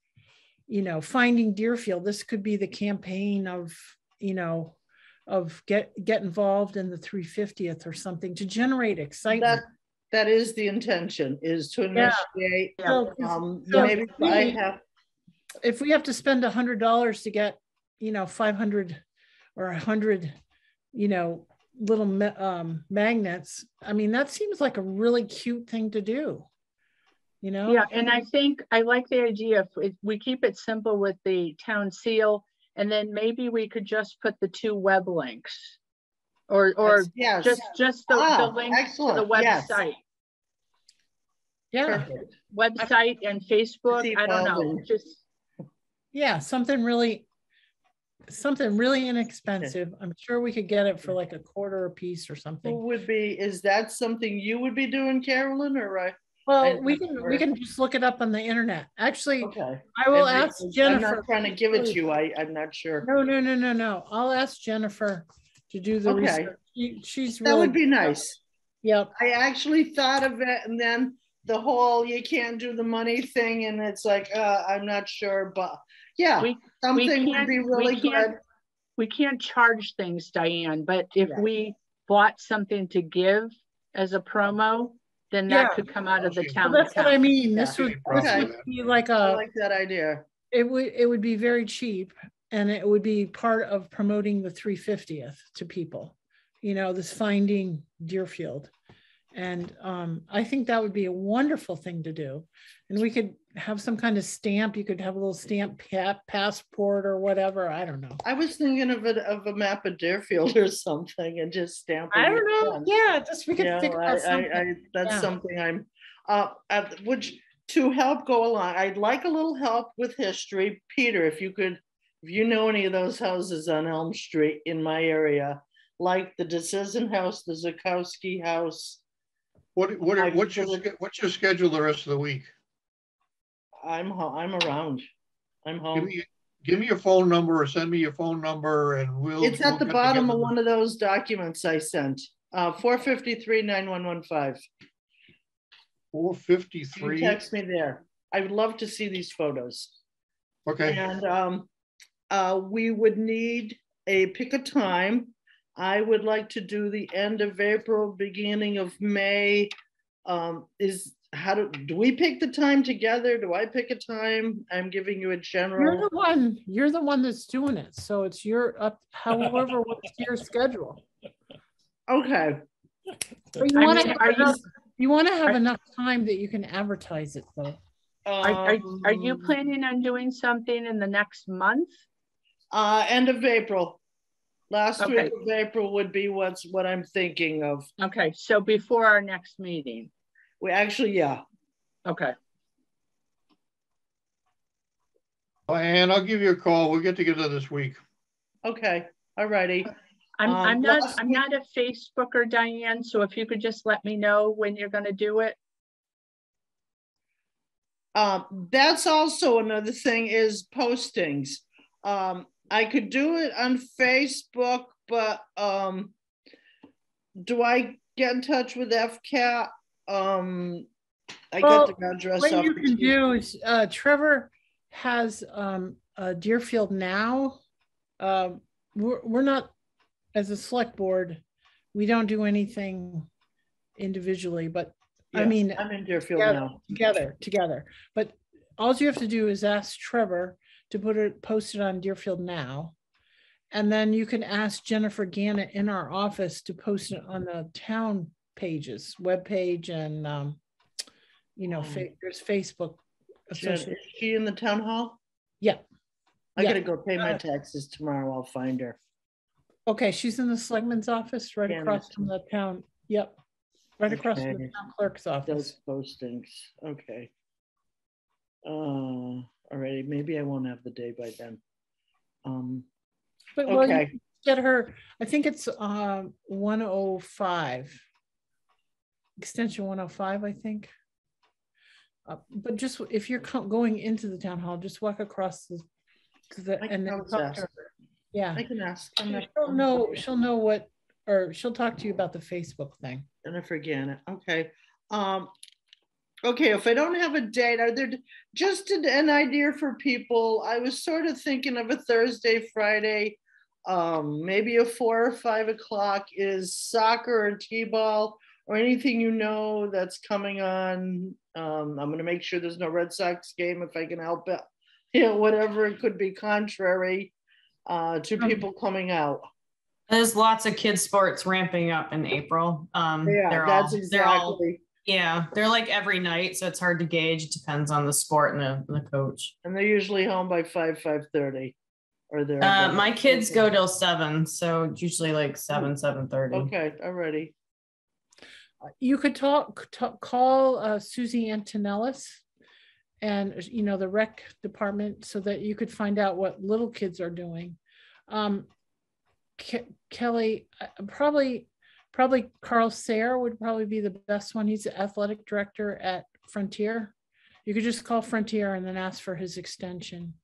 you know, finding Deerfield. This could be the campaign of, you know, of get, get involved in the 350th or something to generate excitement. that is the intention, is to Yeah. initiate. So, 'cause Um, so maybe I we- have, if we have to spend a hundred dollars to get, you know, five hundred or a hundred, you know, little um, magnets, I mean, that seems like a really cute thing to do. You know? Yeah, and I think, I like the idea, if we- we keep it simple with the town seal, and then maybe we could just put the two web links. Or, or yes. just, just the, the Ah, link to the website. yes. Website, Yeah, Perfect. website and Facebook, I don't know, just, yeah, something really, something really inexpensive. I'm sure we could get it for like a quarter a piece or Who something. would be, is that something you would be doing, Carolyn, or I? Well, I- we can, we can just look it up on the internet. Actually, Okay. I will And ask I'm Jennifer. not trying to give it to you, I, I'm not sure. No, no, no, no, no. I'll ask Jennifer to do the Okay. research. She- She's That really. would be nice. Yep. I actually thought of it and then the whole, you can't do the money thing and it's like, uh, I'm not sure, but yeah, We- something would be really can't- good. we can't charge things, Diane, but if Right. we bought something to give as a promo, then Yeah. that could come out of the Okay. Well, town that's what I account. mean. This would, Okay. this would be like I a, like that idea. it would, it would be very cheap and it would be part of promoting the three fiftieth to people. You know, this finding Deerfield. And um, I think that would be a wonderful thing to do. And we could have some kind of stamp. You could have a little stamp pa- passport or whatever. I don't know. I was thinking of it, of a map of Deerfield or something and just stamping. I don't know. Yeah, just we could Yeah, figure I, out I, something. I, that's Yeah. something I'm, uh, which, to help go along, I'd like a little help with history. Peter, if you could, if you know any of those houses on Elm Street in my area, like the DeCision House, the Zukowski House, what, what, I what's your, what's your schedule the rest of the week? I'm, ho- I'm around. I'm Give home. me, give me your phone number or send me your phone number and we'll. It's we'll at the bottom of one of those documents I sent, uh, four fifty-three, nine one one five. Four You fifty-three, text me there. I would love to see these photos. okay, And um, uh, we would need a pick a time. I would like to do the end of April, beginning of May. Um, is how do, do we pick the time together? Do I pick a time? I'm giving you a general. You're the one, you're the one that's doing it. So it's your up, however, what's your schedule. Okay, But you want to have you- enough, you want to have are- enough time that you can advertise it though. Are, are, are you planning on doing something in the next month? Uh, end of April. Last Okay. week of April would be what's, what I'm thinking of. Okay, so before our next meeting, We actually, yeah, okay. and I'll give you a call. We'll get together this week. okay, all righty. I'm, Um, I'm not, I'm week- not a Facebooker, Diane, so if you could just let me know when you're gonna do it. Um, that's also another thing is postings. Um, I could do it on Facebook, but, um, do I get in touch with FCAT? Um, I got the address What you can do is, uh, Trevor has, um, uh, Deerfield now. Um, we're, we're not, as a select board, we don't do anything individually, but I mean, I'm in Deerfield Yeah. now. together, together. But all you have to do is ask Trevor to put it, post it on Deerfield now. And then you can ask Jennifer Gannett in our office to post it on the town pages, webpage and, um, you know, fa- there's Facebook. Is she in the town hall? Yeah. I Yeah. gotta go pay my Uh, taxes tomorrow. I'll find her. Okay, she's in the selectman's office right across from the town. Yep. Right across from the town clerk's office. Those postings, okay. Uh, alrighty, maybe I won't have the day by then. Um, But well, okay, can get her, I think it's one oh five. Extension one oh five, I think. Uh, But just if you're going into the town hall, just walk across the, to the, I and then talk to ask. her. Yeah, I can ask. I'm she'll I'm know, sorry. she'll know what, or she'll talk to you about the Facebook thing. Jennifer Gannett, okay. Um, okay, if I don't have a date, are there, just an, idea for people, I was sort of thinking of a Thursday, Friday. Um, maybe a four or five o'clock is soccer or T-ball or anything you know that's coming on. Um, I'm gonna make sure there's no Red Sox game if I can help it. You know, whatever, it could be contrary uh, to Um, people coming out. There's lots of kids sports ramping up in April. Um, Yeah, they're that's all, they're all, exactly. Yeah, they're like every night, so it's hard to gauge. It depends on the sport and the, the coach. And they're usually home by five, five thirty. Or they're. Uh, my kids go till seven, so it's usually like seven, seven thirty. Okay, already. You could talk, talk, call uh, Susie Antonellis and, you know, the rec department so that you could find out what little kids are doing. Um, Ke- Kelly, uh, probably, probably Carl Sayre would probably be the best one. He's the athletic director at Frontier. You could just call Frontier and then ask for his extension.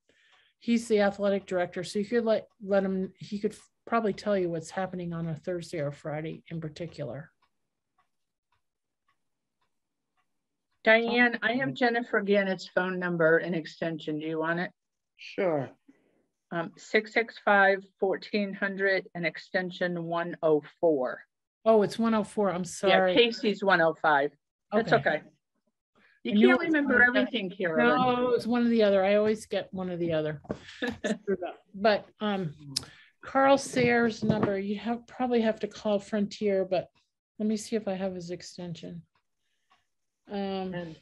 He's the athletic director, so you could let, let him, he could probably tell you what's happening on a Thursday or Friday in particular. Diane, I have Jennifer Gannett's phone number and extension. Do you want it? Sure. Um, 665-1400 and extension one oh four. Oh, it's one oh four. I'm sorry. Yeah. Casey's one oh five. That's okay. You I can't it remember one of the- everything, Carolyn. No, it's one or the other. I always get one or the other. But um, Carl Sayers number, you have, probably have to call Frontier, but let me see if I have his extension. Um, And,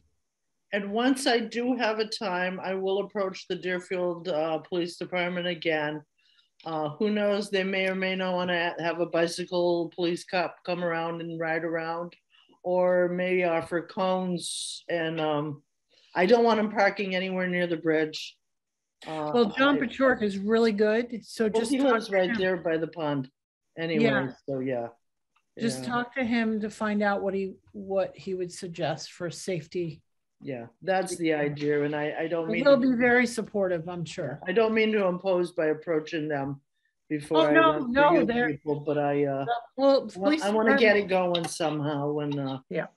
and once I do have a time, I will approach the Deerfield uh, Police Department again. Uh, who knows, they may or may not want to have a bicycle police cop come around and ride around. Or maybe offer cones and um, I don't want them parking anywhere near the bridge. Uh, well, John I- Pachork is really good, so Well, just he lives right him. there by the pond anyway, so yeah. Just Yeah. talk to him to find out what he, what he would suggest for safety. Yeah, that's the idea, and I, I don't mean, He'll to- be very supportive, I'm sure. I don't mean to impose by approaching them before I Oh, no, for no, you they're- people, but I, uh, Well, I police I want to get department- it going somehow when, uh. Yeah.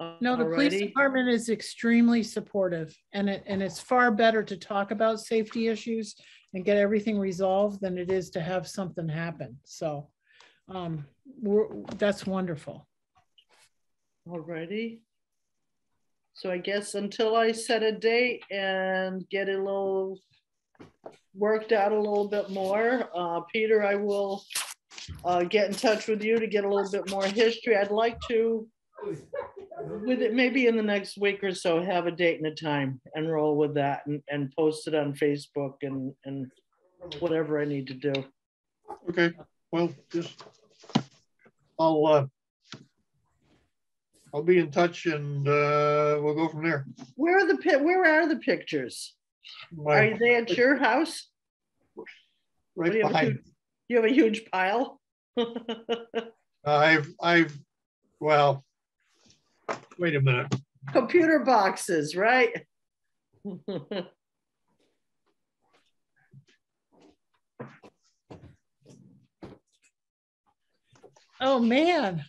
uh, No, the police alrighty. department is extremely supportive and it, and it's far better to talk about safety issues and get everything resolved than it is to have something happen. So, um, we're, that's wonderful. Alrighty. So I guess until I set a date and get a little worked out a little bit more, uh, Peter, I will uh, get in touch with you to get a little bit more history. I'd like to, with it, maybe in the next week or so, have a date and a time and roll with that and, and post it on Facebook and, and whatever I need to do. Okay, well, just, I'll, uh, I'll be in touch and, uh, we'll go from there. Where are the, pi- where are the pictures? Are they at your house? right do you have a behind, huge- You have a huge pile? I've, I've, well, wait a minute. Computer boxes, right? Oh, man.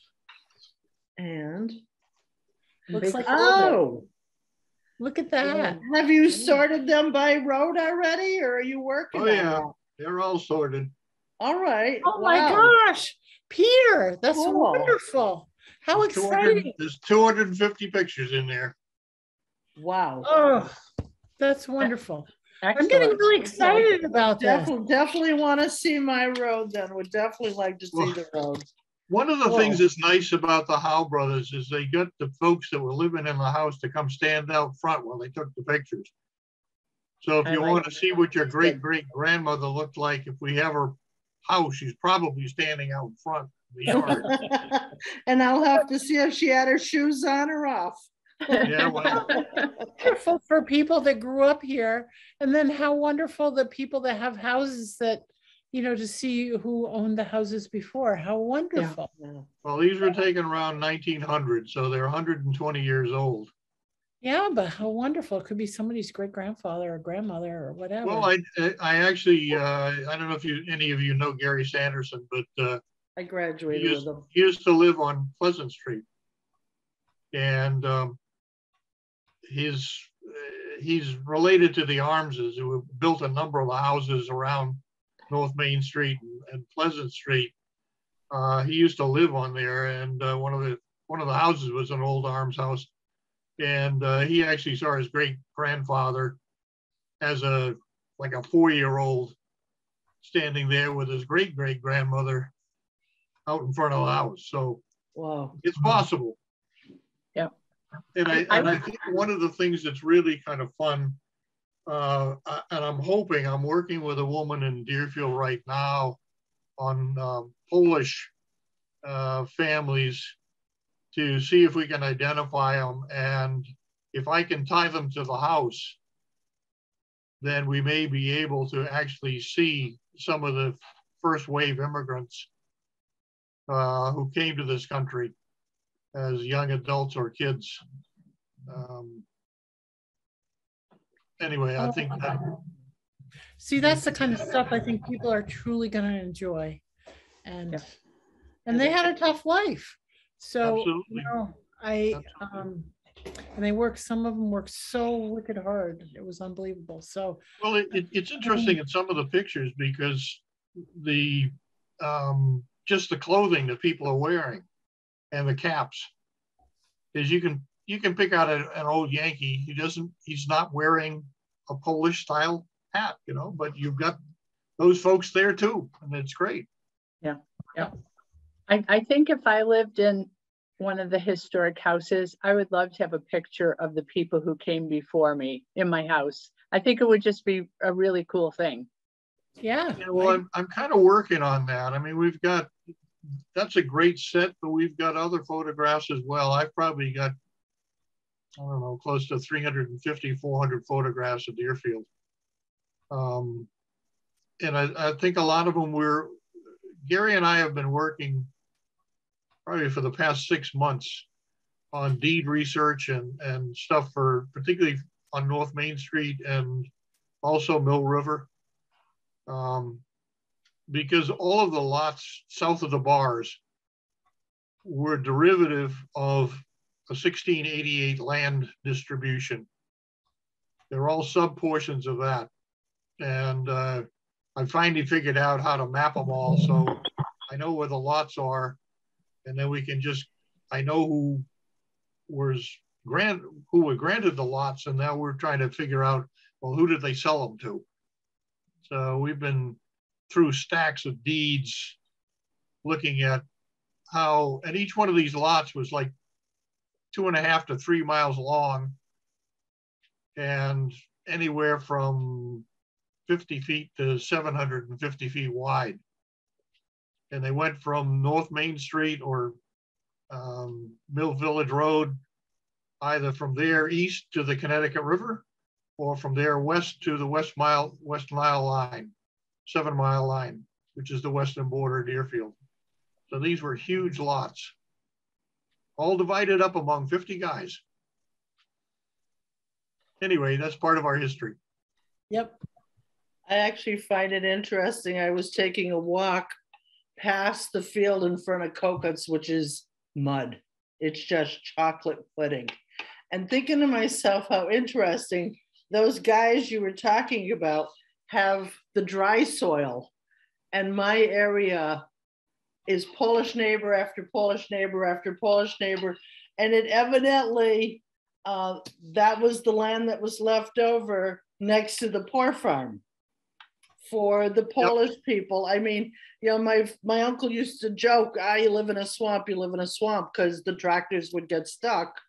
And, Looks like, oh, look at that. have you sorted them by road already or are you working? Oh, yeah. that? They're all sorted. All right. Oh my gosh, Peter, that's Cool. wonderful. How There's 200 exciting. There's 250 pictures in there. Wow. Oh, that's wonderful. I'm getting really excited about this. Definitely, definitely want to see my road then. Would definitely like to see Well, the road. One of the Cool. things that's nice about the Howes brothers is they got the folks that were living in the house to come stand out front while they took the pictures. So if I you like want to see what your great great grandmother looked like, if we have her house, she's probably standing out front. of the yard. And I'll have to see if she had her shoes on or off. Yeah, well, Wonderful for people that grew up here. And then how wonderful the people that have houses that, you know, to see who owned the houses before. How wonderful. Yeah. well, these were taken around 1900, so they're 120 years old. Yeah, but how wonderful. It could be somebody's great grandfather or grandmother or whatever. Well, I I actually uh, I don't know if you any of you know Gary Sanderson, but uh, I graduated He with them. he used to live on Pleasant Street. And um, his, uh, he's related to the Armses who have built a number of the houses around North Main Street and- and Pleasant Street. Uh, he used to live on there and uh, one of the, one of the houses was an old Arms house. And uh, he actually saw his great grandfather as a, like a four-year-old standing there with his great great grandmother out in front of the house. So Wow. it's possible. Yeah. And I, I- and I think one of the things that's really kind of fun, uh, and I'm hoping, I'm working with a woman in Deerfield right now on um, Polish uh, families to see if we can identify them. And if I can tie them to the house, then we may be able to actually see some of the first wave immigrants uh, who came to this country as young adults or kids. Um, anyway, I think that, See, that's the kind of stuff I think people are truly going to enjoy. And, Yeah. and they had a tough life. So, Absolutely. you know, I, um, and they worked, some of them worked so wicked hard. It was unbelievable. So, well, it, it- it's interesting in some of the pictures because the, um, just the clothing that people are wearing and the caps is you can, you can pick out a- an old Yankee. He doesn't, he's not wearing a Polish style hat, you know, but you've got those folks there too, and it's great. Yeah, yeah. I, I think if I lived in one of the historic houses, I would love to have a picture of the people who came before me in my house. I think it would just be a really cool thing. yeah. Yeah, well, I'm, I'm kind of working on that. I mean, we've got, that's a great set, but we've got other photographs as well. I've probably got, I don't know, close to 350, 400 photographs of Deerfield. Um, and I, I think a lot of them were, Gary and I have been working probably for the past six months on deed research and, and stuff for particularly on North Main Street and also Mill River um, because all of the lots south of the bars were derivative of a 1688 land distribution. They're all sub portions of that. And uh, I finally figured out how to map them all. So I know where the lots are. And then we can just, I know who was grant, who were granted the lots. And now we're trying to figure out, well, who did they sell them to? So we've been through stacks of deeds, looking at how, and each one of these lots was like two and a half to three miles long and anywhere from 50 feet to 750 feet wide. And they went from North Main Street or um, Mill Village Road, either from there east to the Connecticut River or from there west to the West Mile, West Nile line, seven mile line, which is the western border of Deerfield. So these were huge lots, all divided up among 50 guys. Anyway, that's part of our history. Yep. I actually find it interesting. I was taking a walk past the field in front of Cocots, which is mud. It's just chocolate pudding. And thinking to myself how interesting those guys you were talking about have the dry soil. And my area is Polish neighbor after Polish neighbor after Polish neighbor. And it evidently, uh, that was the land that was left over next to the poor farm for the Polish people. I mean, you know, my my uncle used to joke, "Ah, live in a swamp, you live in a swamp," because the tractors would get stuck.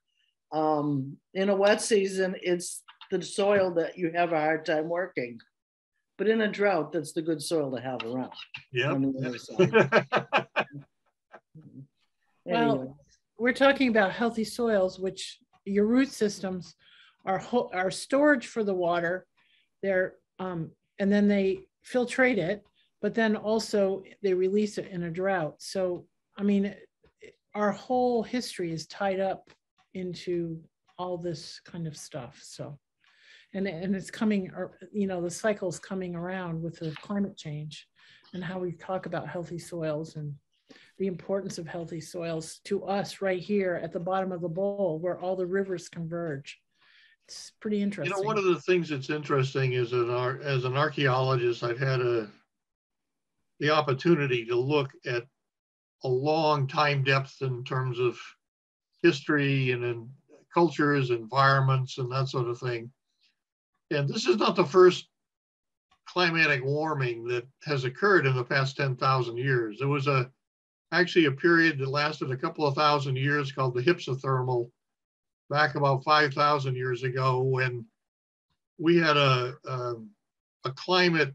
Um, in a wet season, it's the soil that you have a hard time working. But in a drought, that's the good soil to have around. Yeah. on the other side. Well, Anyway, we're talking about healthy soils, which your root systems are are storage for the water. They're um, and then they filtrate it, but then also they release it in a drought. So I mean, our whole history is tied up into all this kind of stuff. So, and and it's coming, or you know, the cycle's coming around with the climate change, and how we talk about healthy soils and the importance of healthy soils to us right here at the bottom of the bowl where all the rivers converge. It's pretty interesting. You know, one of the things that's interesting is that as an archaeologist, I've had a the opportunity to look at a long time depth in terms of history and in cultures, environments, and that sort of thing. And this is not the first climatic warming that has occurred in the past 10,000 years. There was a actually a period that lasted a couple of thousand years called the hypsithermal back about 5,000 years ago when we had a, a, a climate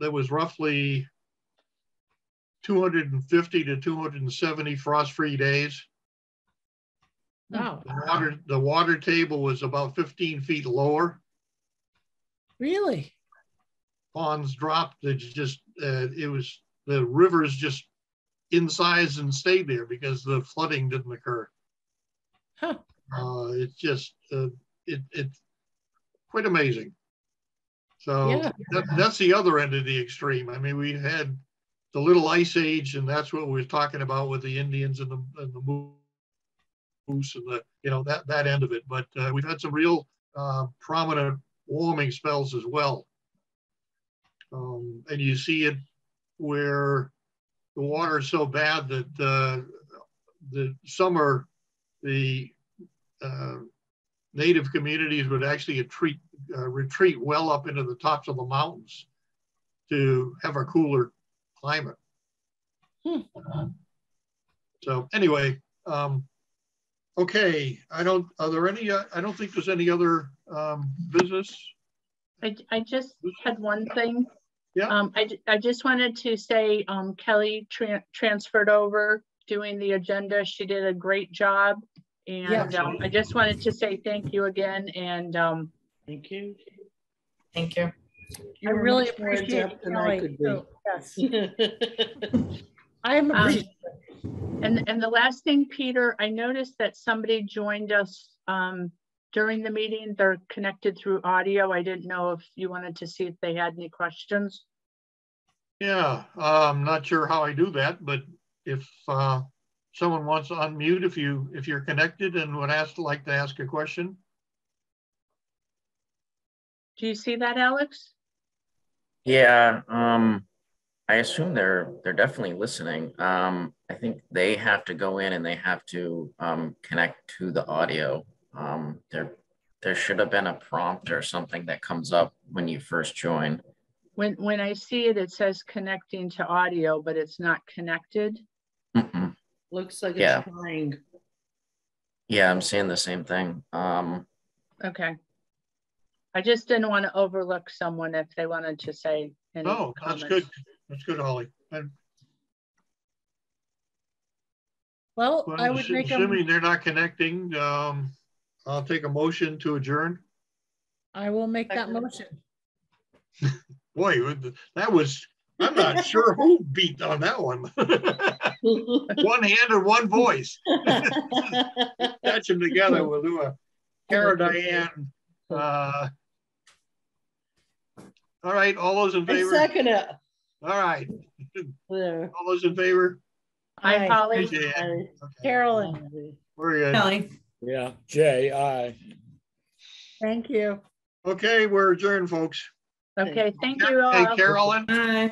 that was roughly 250 to 270 frost-free days. wow, The water, the water table was about 15 feet lower. Really? Ponds dropped. It's just, uh, it was, the rivers just incised and stayed there because the flooding didn't occur. Huh. Uh, it's just, uh, it, it's quite amazing. So Yeah. that, that's the other end of the extreme. I mean, we had the little ice age and that's what we were talking about with the Indians and the, and the moose and the, you know, that, that end of it. But uh, we've had some real uh, prominent warming spells as well. Um, and you see it where the water is so bad that uh, the summer, the uh, native communities would actually retreat, uh, retreat well up into the tops of the mountains to have a cooler climate. Hmm. So anyway, um, okay, I don't, are there any, uh, I don't think there's any other um, business. I, I just had one thing. Yeah. Um, I, I just wanted to say, um, Kelly tran- transferred over doing the agenda. She did a great job. And, um, I just wanted to say thank you again and, um, Thank you. Thank you. You I really appreciate adept than Kelly, could. Yes, be. I am Um. And, and the last thing, Peter, I noticed that somebody joined us um, during the meeting. They're connected through audio. I didn't know if you wanted to see if they had any questions. Yeah, uh, I'm not sure how I do that, but if uh, someone wants to unmute, if you, if you're connected and would ask, like to ask a question. Do you see that, Alex? Yeah, um, I assume they're they're definitely listening. Um, I think they have to go in and they have to um, connect to the audio. Um, there there should have been a prompt or something that comes up when you first join. When, when I see it, it says connecting to audio, but it's not connected. Mm-mm. Looks like Yeah. it's trying. Yeah, I'm seeing the same thing. Um, Okay. I just didn't want to overlook someone if they wanted to say any Oh, that's comments. Good. That's good, Holly. And, Well, well, I would assu- make a, Assuming they're not connecting, um, I'll take a motion to adjourn. I will make that motion. Boy, that was I'm not sure who beat on that one. One hand and one voice. Catch them together. We'll do a Kara Diane. Uh, all right, all those in I favor? second it. All right, There. all those in favor? Hi, Aye. Holly. Jan. Aye. Okay, Carolyn, We're good. Kelly. Yeah, Jay, aye. thank you. Okay, we're adjourned, folks. Okay, thank you Hey. Carolyn, Bye.